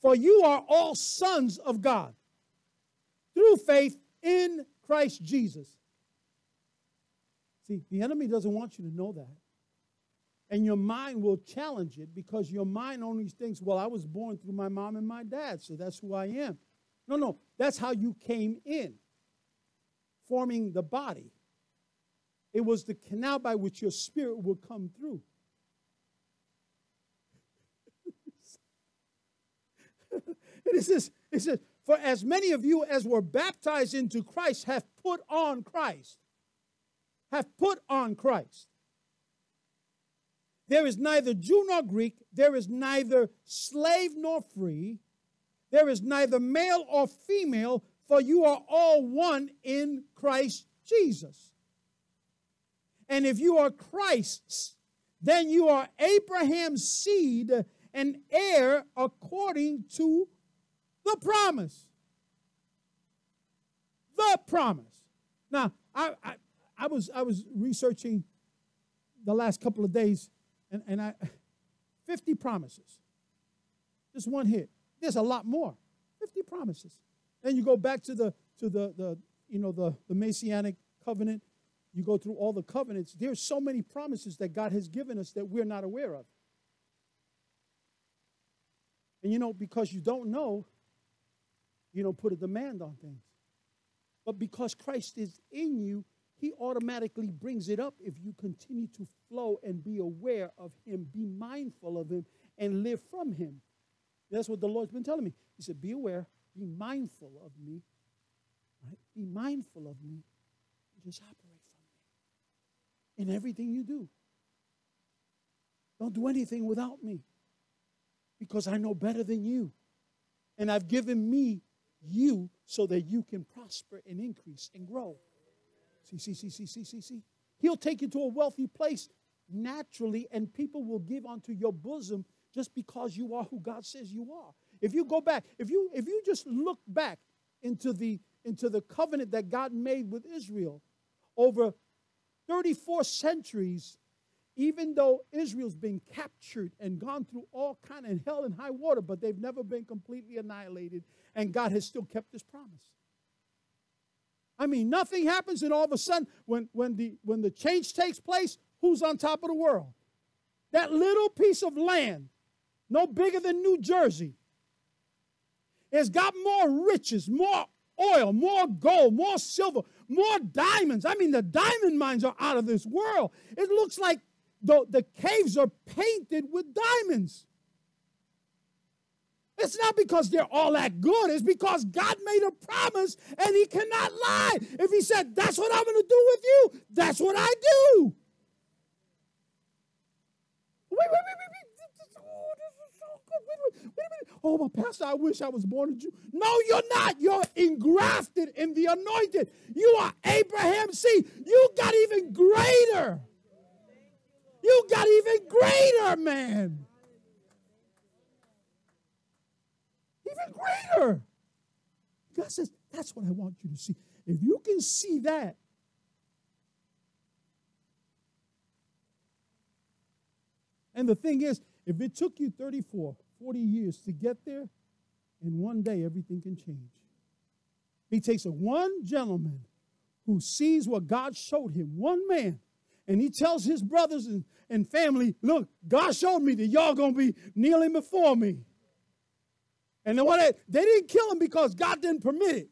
For you are all sons of God through faith in Christ Jesus. See, the enemy doesn't want you to know that. And your mind will challenge it because your mind only thinks, well, I was born through my mom and my dad, so that's who I am. No, no, that's how you came in, forming the body. It was the canal by which your spirit would come through. it says, it says, for as many of you as were baptized into Christ have put on Christ have put on Christ. There is neither Jew nor Greek, there is neither slave nor free, there is neither male or female, for you are all one in Christ Jesus. And if you are Christ's, then you are Abraham's seed and heir according to the promise. The promise. Now, I, I, I was I was researching the last couple of days, and, and I 50 promises. Just one hit. There's a lot more. 50 promises. Then you go back to the to the the you know the, the Messianic covenant. You go through all the covenants. There's so many promises that God has given us that we're not aware of. And you know, because you don't know, you don't put a demand on things. But because Christ is in you, he automatically brings it up if you continue to flow and be aware of Him, be mindful of Him, and live from Him. That's what the Lord's been telling me. He said, Be aware, be mindful of me, right? Be mindful of me, just operate from me in everything you do. Don't do anything without me because I know better than you. And I've given me you so that you can prosper and increase and grow. See, see, see, see, see, see, see. He'll take you to a wealthy place naturally, and people will give onto your bosom just because you are who God says you are. If you go back, if you if you just look back into the into the covenant that God made with Israel over 34 centuries, even though Israel's been captured and gone through all kind of hell and high water, but they've never been completely annihilated, and God has still kept his promise. I mean, nothing happens, and all of a sudden, when, when, the, when the change takes place, who's on top of the world? That little piece of land, no bigger than New Jersey, has got more riches, more oil, more gold, more silver, more diamonds. I mean, the diamond mines are out of this world. It looks like the, the caves are painted with diamonds. It's not because they're all that good. It's because God made a promise and He cannot lie. If He said, That's what I'm going to do with you, that's what I do. Wait, wait, wait, wait, wait. Oh, this is so good. Wait, wait. Oh, but Pastor, I wish I was born a Jew. No, you're not. You're engrafted in the anointed. You are Abraham's seed. You got even greater. You got even greater, man. Even greater. God says, that's what I want you to see. If you can see that, and the thing is, if it took you 34, 40 years to get there, in one day everything can change. He takes a one gentleman who sees what God showed him, one man, and he tells his brothers and, and family, look, God showed me that y'all gonna be kneeling before me. And then what they, they didn't kill him because God didn't permit it.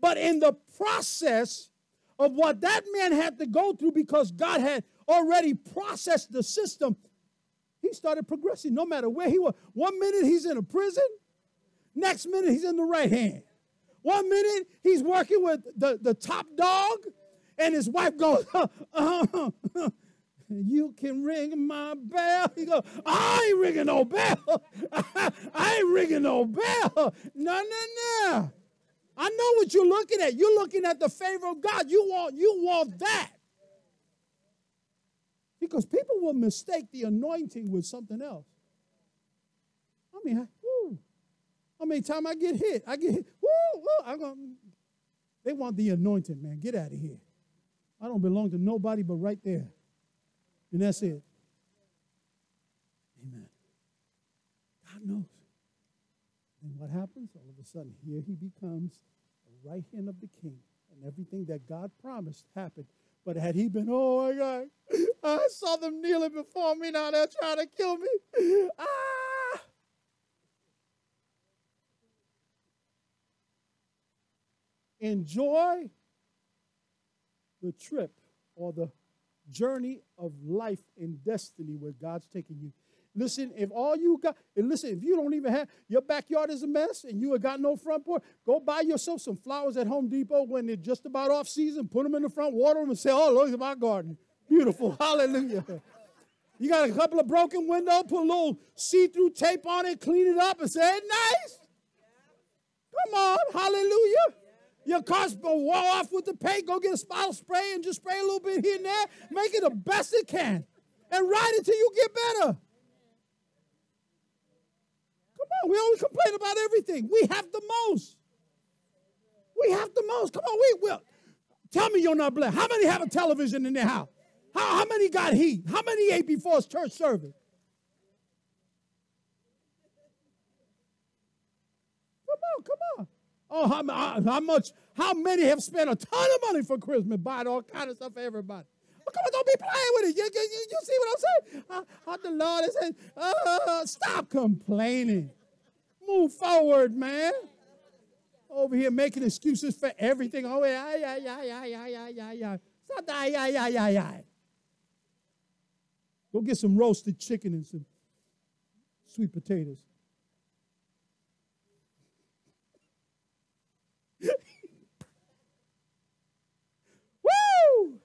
But in the process of what that man had to go through because God had already processed the system, he started progressing no matter where he was. One minute he's in a prison, next minute he's in the right hand. One minute he's working with the, the top dog, and his wife goes, uh, uh, uh, You can ring my bell. He goes, I ain't ringing no bell. I ain't ringing no bell. No, no, no. I know what you're looking at. You're looking at the favor of God. You want, you want that. Because people will mistake the anointing with something else. I mean, woo. How many times I get hit? I get hit. Woo, woo. I'm going mm. they want the anointing, man. Get out of here. I don't belong to nobody but right there. And that's it. Amen. God knows. And what happens? All of a sudden, here he becomes the right hand of the king. And everything that God promised happened. But had he been, oh my God, I saw them kneeling before me, now they're trying to kill me. Ah! Enjoy the trip or the journey of life and destiny where God's taking you. Listen, if all you got, and listen, if you don't even have your backyard is a mess and you have got no front porch, go buy yourself some flowers at Home Depot when they're just about off season. Put them in the front, water them, and say, "Oh, look at my garden, beautiful, hallelujah." You got a couple of broken windows, put a little see-through tape on it, clean it up, and say, "Nice." Come on, hallelujah. Your car's wall off with the paint. Go get a bottle spray and just spray a little bit here and there. Make it the best it can. And ride it till you get better. Come on, we always complain about everything. We have the most. We have the most. Come on, we will. Tell me you're not blessed. How many have a television in their house? How, how many got heat? How many ate before church service? Come on, come on. Oh, how, how much? How many have spent a ton of money for Christmas buying all kind of stuff for everybody? Oh, come on, don't be playing with it. You, you, you see what I'm saying? How, how the Lord is saying, uh, stop complaining. Move forward, man. Over here making excuses for everything. Oh, yeah, yeah, yeah, yeah, yeah, yeah, yeah, yeah. Stop that, yeah, yeah, yeah, yeah. Go get some roasted chicken and some sweet potatoes. Woo!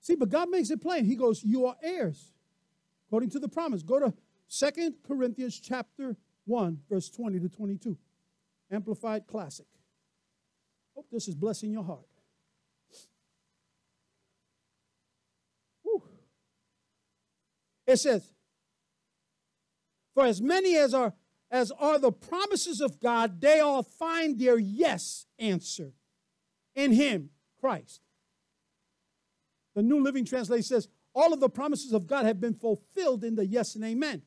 See, but God makes it plain. He goes, You are heirs according to the promise. Go to Second Corinthians chapter 1, verse 20 to 22. Amplified Classic. Hope this is blessing your heart. Woo. It says, For as many as are as are the promises of God, they all find their yes answer in Him, Christ. The New Living Translation says, All of the promises of God have been fulfilled in the yes and amen.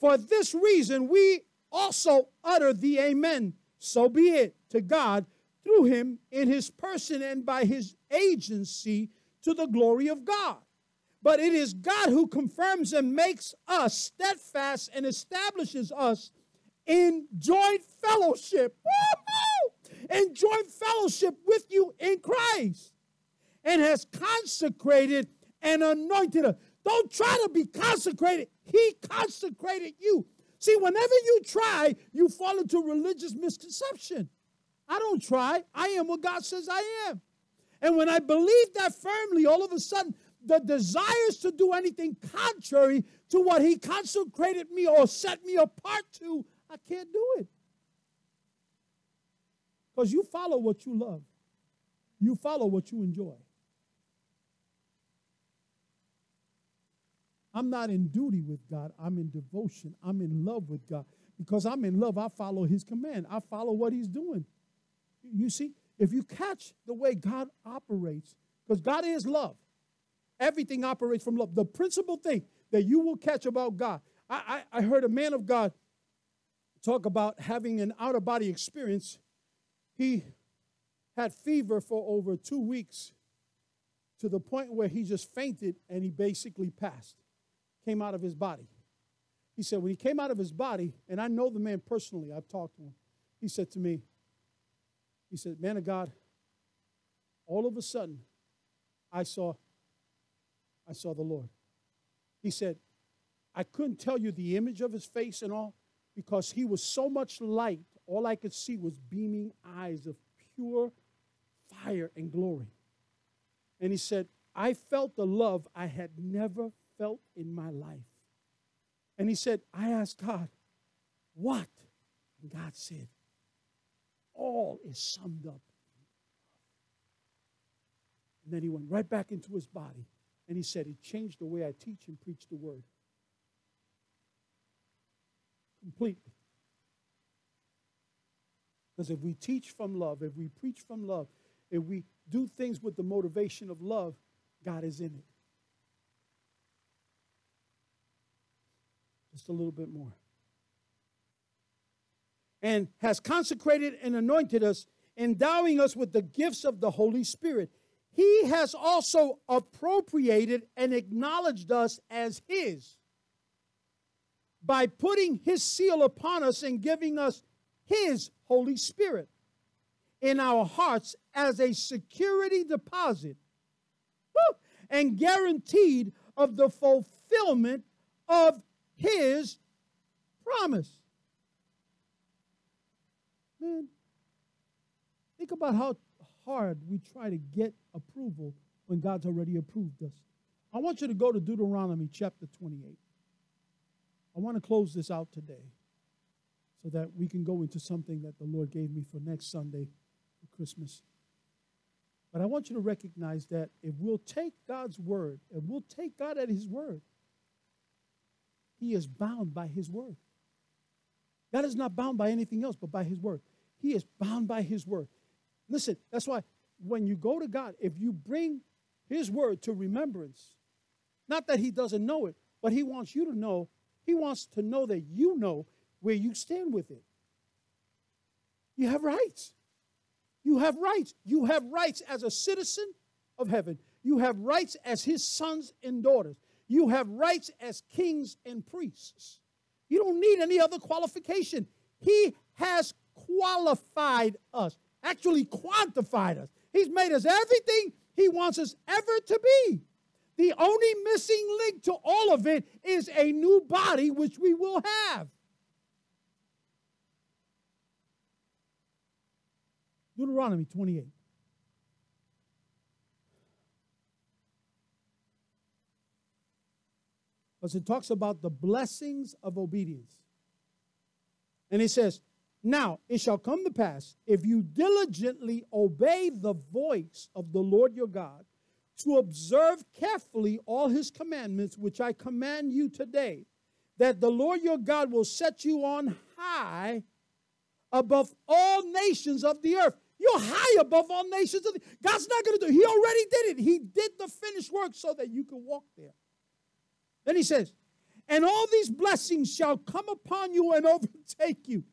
For this reason, we also utter the amen. So be it to God through him in his person and by his agency to the glory of God. But it is God who confirms and makes us steadfast and establishes us in joint fellowship. Woo-hoo! In joint fellowship with you in Christ. And has consecrated and anointed us. Don't try to be consecrated. He consecrated you. See, whenever you try, you fall into religious misconception. I don't try. I am what God says I am. And when I believe that firmly, all of a sudden, the desires to do anything contrary to what He consecrated me or set me apart to, I can't do it. Because you follow what you love, you follow what you enjoy. I'm not in duty with God. I'm in devotion. I'm in love with God. Because I'm in love, I follow His command. I follow what He's doing. You see, if you catch the way God operates, because God is love, everything operates from love. The principal thing that you will catch about God, I, I, I heard a man of God talk about having an out of body experience. He had fever for over two weeks to the point where he just fainted and he basically passed, came out of his body. He said, when he came out of his body, and I know the man personally, I've talked to him, he said to me, he said, Man of God, all of a sudden, I saw, I saw the Lord. He said, I couldn't tell you the image of his face and all because he was so much light. All I could see was beaming eyes of pure fire and glory. And he said, I felt the love I had never felt in my life. And he said, I asked God, what? And God said, all is summed up. And then he went right back into his body. And he said, It changed the way I teach and preach the word. Completely. Because if we teach from love, if we preach from love, if we do things with the motivation of love, God is in it. Just a little bit more and has consecrated and anointed us, endowing us with the gifts of the Holy Spirit. He has also appropriated and acknowledged us as His by putting His seal upon us and giving us His Holy Spirit in our hearts as a security deposit and guaranteed of the fulfillment of His promise. Man, think about how hard we try to get approval when God's already approved us. I want you to go to Deuteronomy chapter 28. I want to close this out today so that we can go into something that the Lord gave me for next Sunday for Christmas. But I want you to recognize that if we'll take God's word and we'll take God at his word, he is bound by his word. God is not bound by anything else but by his word. He is bound by his word. Listen, that's why when you go to God, if you bring his word to remembrance, not that he doesn't know it, but he wants you to know, he wants to know that you know where you stand with it. You have rights. You have rights. You have rights as a citizen of heaven. You have rights as his sons and daughters. You have rights as kings and priests. You don't need any other qualification. He has qualified us, actually quantified us. He's made us everything He wants us ever to be. The only missing link to all of it is a new body, which we will have. Deuteronomy 28. Because it talks about the blessings of obedience. And it says, now it shall come to pass, if you diligently obey the voice of the Lord your God, to observe carefully all his commandments, which I command you today, that the Lord your God will set you on high above all nations of the earth. You're high above all nations of the God's not going to do it. He already did it. He did the finished work so that you can walk there. Then he says, and all these blessings shall come upon you and overtake you.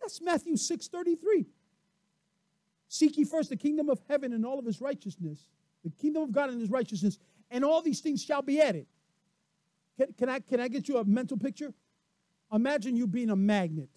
That's Matthew 6 33. Seek ye first the kingdom of heaven and all of his righteousness, the kingdom of God and his righteousness, and all these things shall be added. Can, can, I, can I get you a mental picture? Imagine you being a magnet.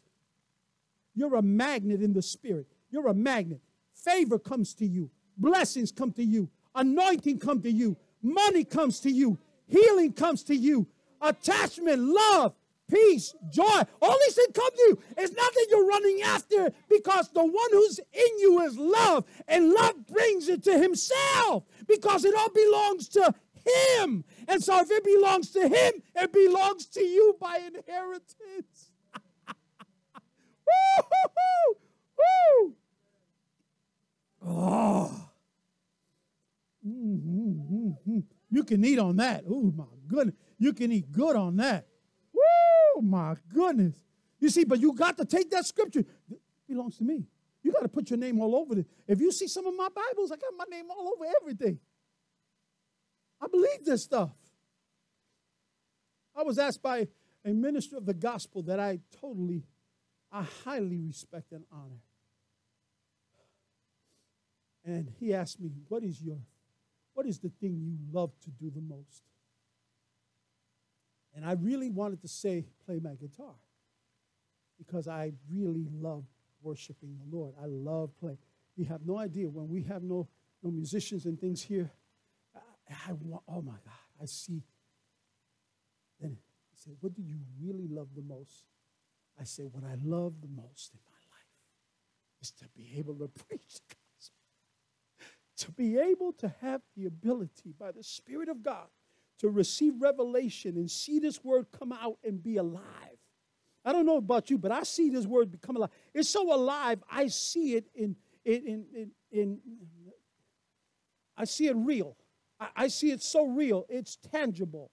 You're a magnet in the spirit. You're a magnet. Favor comes to you. Blessings come to you. Anointing come to you. Money comes to you. Healing comes to you. Attachment, love, peace, joy. All these things come to you. It's not that you're running after because the one who's in you is love, and love brings it to himself because it all belongs to him. And so if it belongs to him, it belongs to you by inheritance. Woo! Woo! Oh. Mm-hmm. You can eat on that. Oh, my goodness. You can eat good on that. Woo, my goodness. You see, but you got to take that scripture. It belongs to me. You got to put your name all over it. If you see some of my Bibles, I got my name all over everything. I believe this stuff. I was asked by a minister of the gospel that I totally, I highly respect and honor. And he asked me, What is your, what is the thing you love to do the most? And I really wanted to say, play my guitar. Because I really love worshiping the Lord. I love playing. You have no idea when we have no, no musicians and things here. I, I want, oh my God, I see. Then he said, What do you really love the most? I said, What I love the most in my life is to be able to preach the gospel, to be able to have the ability by the Spirit of God to receive revelation and see this word come out and be alive. I don't know about you, but I see this word become alive. It's so alive, I see it in, in, in, in, in I see it real. I, I see it so real, it's tangible.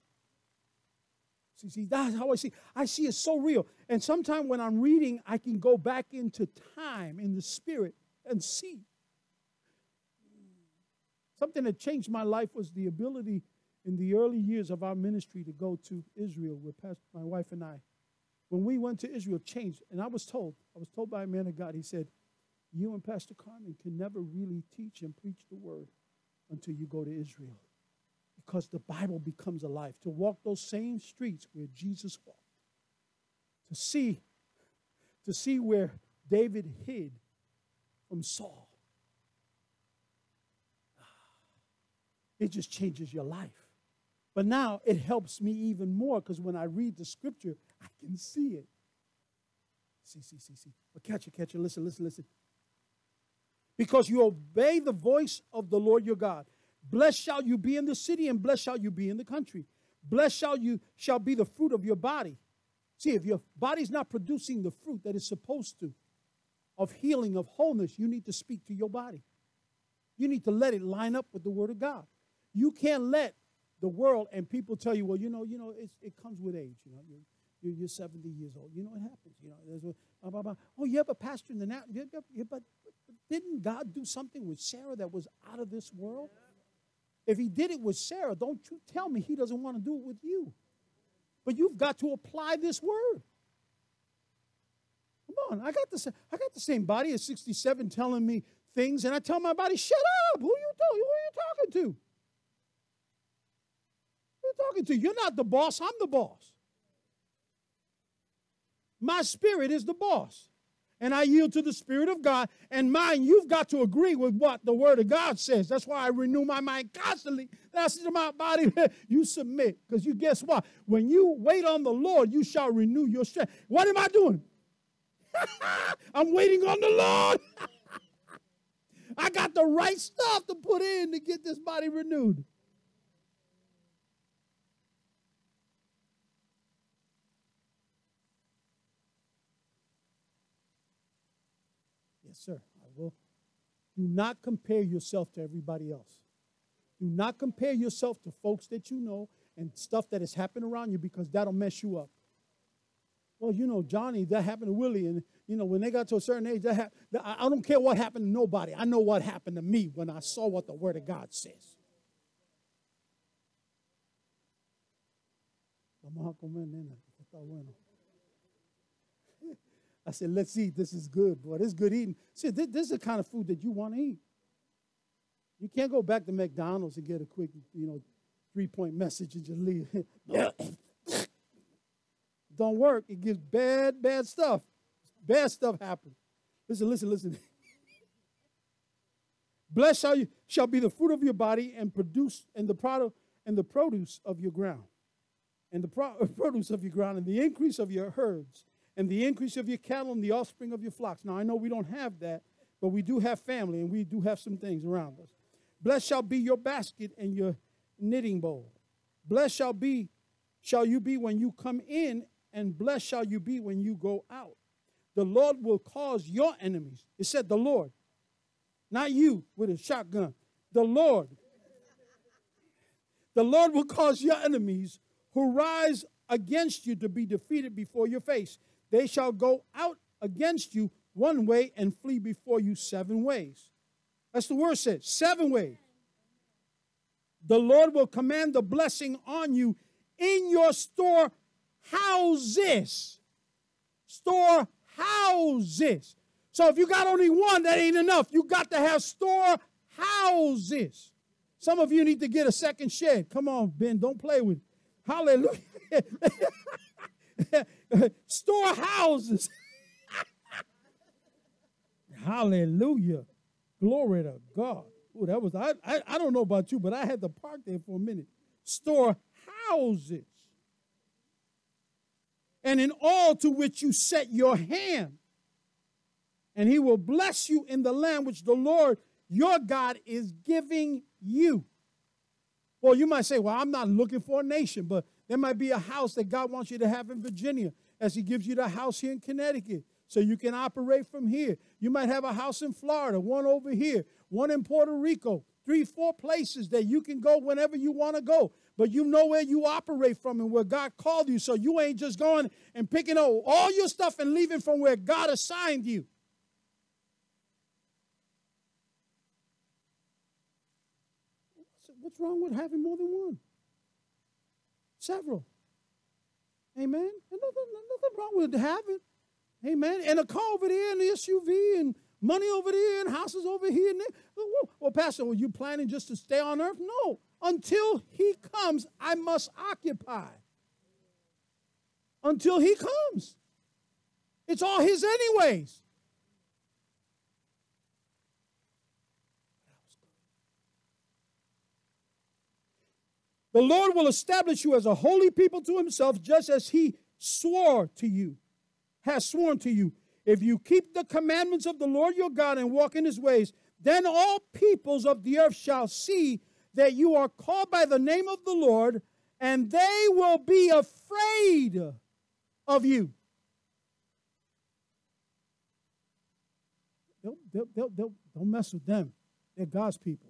See, see, that's how I see. I see it so real. And sometimes when I'm reading, I can go back into time in the spirit and see. Something that changed my life was the ability in the early years of our ministry to go to Israel with Pastor, my wife and I. When we went to Israel, changed. And I was told, I was told by a man of God, he said, You and Pastor Carmen can never really teach and preach the word until you go to Israel. Because the Bible becomes alive. To walk those same streets where Jesus walked. To see, to see where David hid from Saul ah, it just changes your life. But now it helps me even more because when I read the scripture, I can see it. See, see, see, see. But catch it, catch it. Listen, listen, listen. Because you obey the voice of the Lord your God. Blessed shall you be in the city, and blessed shall you be in the country. Blessed shall you shall be the fruit of your body. See, if your body's not producing the fruit that it's supposed to, of healing, of wholeness, you need to speak to your body. You need to let it line up with the word of God. You can't let the world and people tell you, well, you know, you know, it comes with age. You know, you're, you're, 70 years old. You know what happens. You know, there's a, blah, blah, blah. oh, you have a pastor in the now. Yeah, yeah, but, but didn't God do something with Sarah that was out of this world? If he did it with Sarah, don't you tell me he doesn't want to do it with you. But you've got to apply this word. Come on, I got the I got the same body at 67 telling me things, and I tell my body, shut up. Who you who are you talking to? Talking to? You're not the boss, I'm the boss. My spirit is the boss. And I yield to the Spirit of God. And mine, you've got to agree with what the Word of God says. That's why I renew my mind constantly. That's to my body. you submit. Because you guess what? When you wait on the Lord, you shall renew your strength. What am I doing? I'm waiting on the Lord. I got the right stuff to put in to get this body renewed. Yes, sir, I will. Do not compare yourself to everybody else. Do not compare yourself to folks that you know and stuff that has happened around you because that'll mess you up. Well, you know, Johnny, that happened to Willie, and you know, when they got to a certain age, that ha- I don't care what happened to nobody. I know what happened to me when I saw what the Word of God says. I said, let's eat. This is good, boy. This is good eating. See, this, this is the kind of food that you want to eat. You can't go back to McDonald's and get a quick, you know, three-point message and just leave. Don't work. It gives bad, bad stuff. Bad stuff happens. Listen, listen, listen. Blessed shall you shall be the fruit of your body and produce and the product and the produce of your ground. And the pro- produce of your ground and the increase of your herds and the increase of your cattle and the offspring of your flocks. Now I know we don't have that, but we do have family and we do have some things around us. Blessed shall be your basket and your knitting bowl. Blessed shall be shall you be when you come in, and blessed shall you be when you go out. The Lord will cause your enemies. It said the Lord, not you with a shotgun. The Lord. The Lord will cause your enemies who rise against you to be defeated before your face. They shall go out against you one way and flee before you seven ways. That's the word says, seven ways. The Lord will command the blessing on you in your store houses. Store houses. So if you got only one, that ain't enough. You got to have store houses. Some of you need to get a second shed. Come on, Ben, don't play with it. Hallelujah. Storehouses. Hallelujah. Glory to God. Ooh, that was I, I I don't know about you, but I had to park there for a minute. Storehouses. And in all to which you set your hand. And he will bless you in the land which the Lord your God is giving you. Well, you might say, Well, I'm not looking for a nation, but there might be a house that God wants you to have in Virginia as He gives you the house here in Connecticut so you can operate from here. You might have a house in Florida, one over here, one in Puerto Rico, three, four places that you can go whenever you want to go. But you know where you operate from and where God called you. So you ain't just going and picking up all your stuff and leaving from where God assigned you. What's wrong with having more than one? Several. Amen. There's nothing, nothing wrong with having. Amen. And a car over there and the SUV and money over there and houses over here. And there. Well, Pastor, were you planning just to stay on earth? No. Until he comes, I must occupy. Until he comes. It's all his, anyways. The Lord will establish you as a holy people to himself, just as he swore to you, has sworn to you. If you keep the commandments of the Lord your God and walk in his ways, then all peoples of the earth shall see that you are called by the name of the Lord, and they will be afraid of you. They'll, they'll, they'll, they'll, don't mess with them. They're God's people.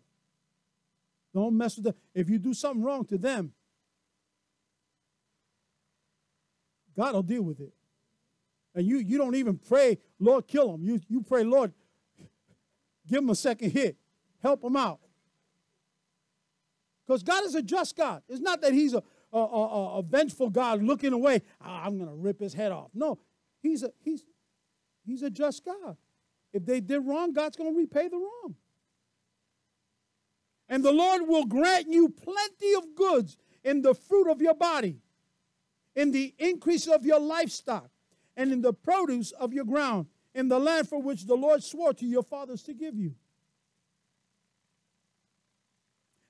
Don't mess with them. If you do something wrong to them, God will deal with it. And you, you don't even pray, Lord, kill them. You, you pray, Lord, give them a second hit. Help them out. Because God is a just God. It's not that He's a, a, a, a vengeful God looking away. Oh, I'm going to rip his head off. No, he's a, he's, he's a just God. If they did wrong, God's going to repay the wrong. And the Lord will grant you plenty of goods in the fruit of your body, in the increase of your livestock, and in the produce of your ground, in the land for which the Lord swore to your fathers to give you.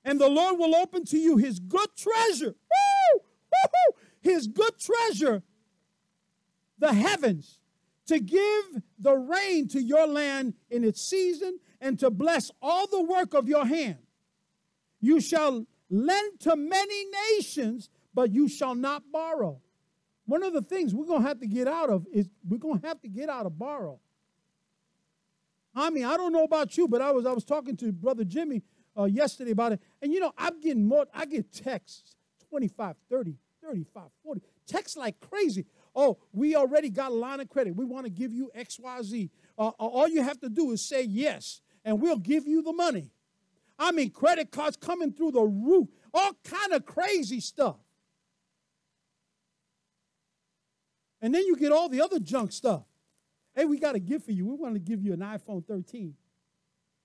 And the Lord will open to you his good treasure. Woo! Woo! His good treasure, the heavens, to give the rain to your land in its season and to bless all the work of your hand. You shall lend to many nations, but you shall not borrow. One of the things we're going to have to get out of is we're going to have to get out of borrow. I mean, I don't know about you, but I was I was talking to brother Jimmy uh, yesterday about it. And you know, I'm getting more, I get texts 25, 30, 35, 40, texts like crazy. Oh, we already got a line of credit. We want to give you XYZ. Uh, all you have to do is say yes, and we'll give you the money. I mean, credit cards coming through the roof, all kind of crazy stuff. And then you get all the other junk stuff. Hey, we got a gift for you. We want to give you an iPhone 13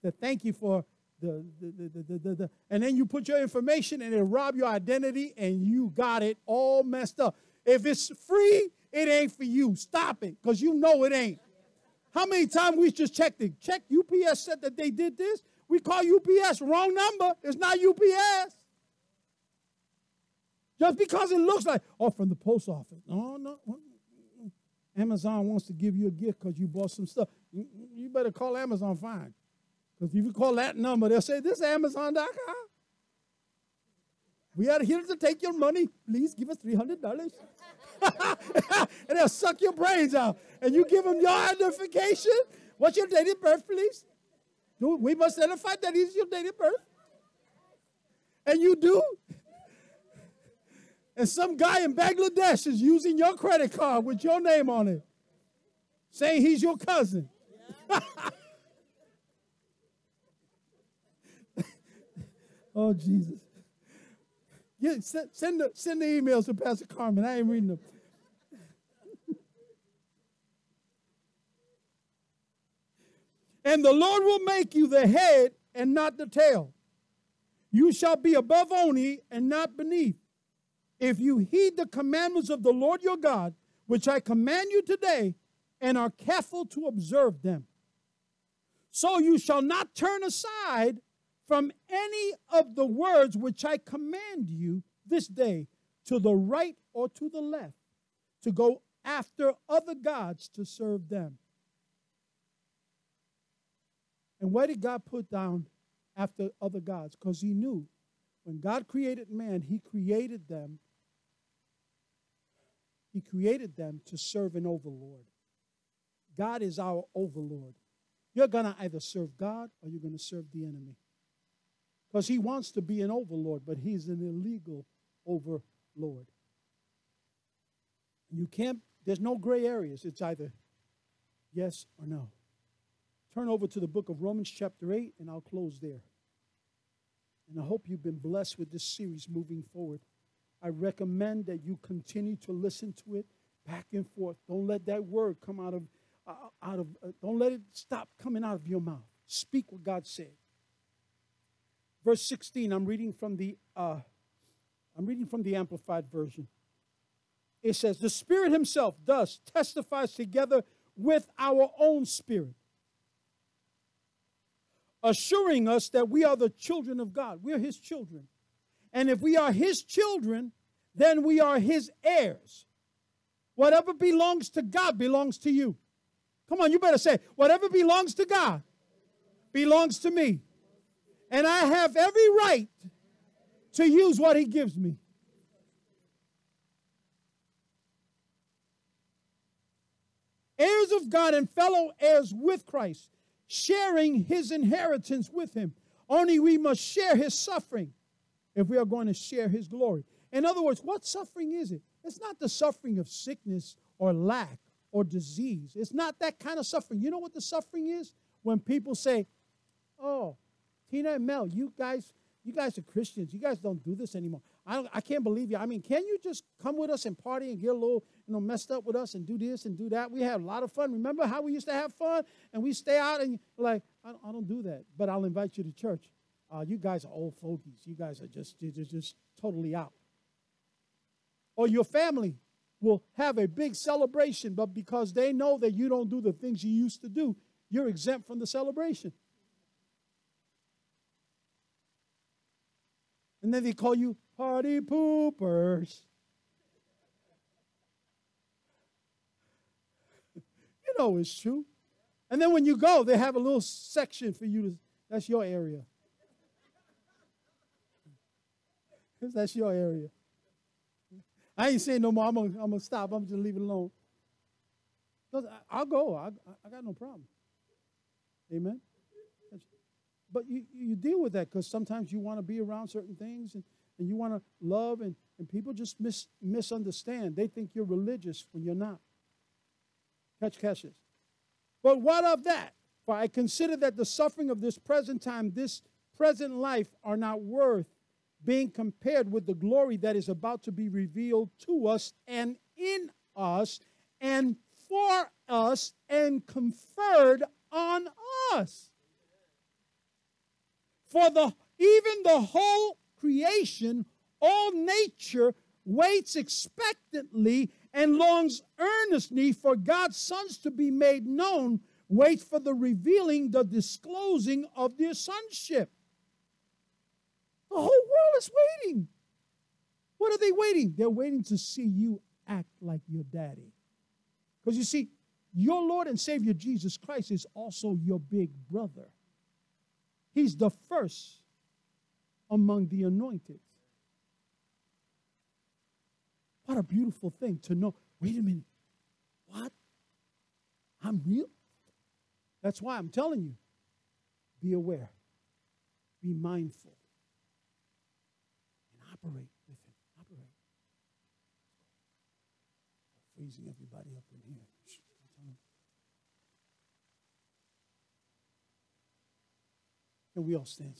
to thank you for the, the, the, the, the, and then you put your information and it'll rob your identity and you got it all messed up. If it's free, it ain't for you. Stop it because you know it ain't. How many times we just checked it? Check UPS said that they did this. We call UPS wrong number. It's not UPS. Just because it looks like, oh, from the post office. No, no. Amazon wants to give you a gift because you bought some stuff. You better call Amazon fine. Because if you call that number, they'll say, This is Amazon.com. We are here to take your money. Please give us $300. and they'll suck your brains out. And you give them your identification. What's your date of birth, please? We must identify that is your date of birth. And you do. And some guy in Bangladesh is using your credit card with your name on it, saying he's your cousin. oh, Jesus. Yeah, send, send, the, send the emails to Pastor Carmen. I ain't reading them. And the Lord will make you the head and not the tail. You shall be above only and not beneath. If you heed the commandments of the Lord your God, which I command you today, and are careful to observe them. So you shall not turn aside from any of the words which I command you this day to the right or to the left, to go after other gods to serve them. And why did God put down after other gods? Because he knew when God created man, he created them. He created them to serve an overlord. God is our overlord. You're going to either serve God or you're going to serve the enemy. Because he wants to be an overlord, but he's an illegal overlord. You can't, there's no gray areas. It's either yes or no. Turn over to the book of Romans, chapter 8, and I'll close there. And I hope you've been blessed with this series moving forward. I recommend that you continue to listen to it back and forth. Don't let that word come out of, uh, out of uh, don't let it stop coming out of your mouth. Speak what God said. Verse 16, I'm reading from the uh, I'm reading from the Amplified Version. It says, The Spirit Himself thus testifies together with our own spirit, assuring us that we are the children of God. We're His children. And if we are His children, then we are His heirs. Whatever belongs to God belongs to you. Come on, you better say, whatever belongs to God belongs to me. And I have every right to use what He gives me. Heirs of God and fellow heirs with Christ, sharing His inheritance with Him. Only we must share His suffering if we are going to share His glory. In other words, what suffering is it? It's not the suffering of sickness or lack or disease. It's not that kind of suffering. You know what the suffering is? When people say, Oh, Tina and Mel, you guys, you guys are Christians. You guys don't do this anymore. I, I can't believe you. I mean, can you just come with us and party and get a little, you know, messed up with us and do this and do that? We have a lot of fun. Remember how we used to have fun and we stay out and like, I don't, I don't do that, but I'll invite you to church. Uh, you guys are old fogies. You guys are just, you're just totally out. Or your family will have a big celebration, but because they know that you don't do the things you used to do, you're exempt from the celebration. And then they call you party poopers. you know it's true. And then when you go, they have a little section for you to, that's your area. that's your area. I ain't saying no more. I'm gonna, I'm gonna stop. I'm just leave it alone. I'll go. I, I got no problem. Amen. But you, you deal with that because sometimes you want to be around certain things and, and you want to love, and, and people just mis, misunderstand. They think you're religious when you're not. Catch, catch this. But what of that? For I consider that the suffering of this present time, this present life, are not worth being compared with the glory that is about to be revealed to us and in us and for us and conferred on us. For the even the whole creation, all nature waits expectantly and longs earnestly for God's sons to be made known, waits for the revealing, the disclosing of their sonship. The whole world is waiting. What are they waiting? They're waiting to see you act like your daddy. Because you see, your Lord and Savior Jesus Christ is also your big brother. He's the first among the anointed. What a beautiful thing to know. Wait a minute. What? I'm real? That's why I'm telling you be aware, be mindful, and operate with Him. Operate. Freezing everybody up Can we all stand?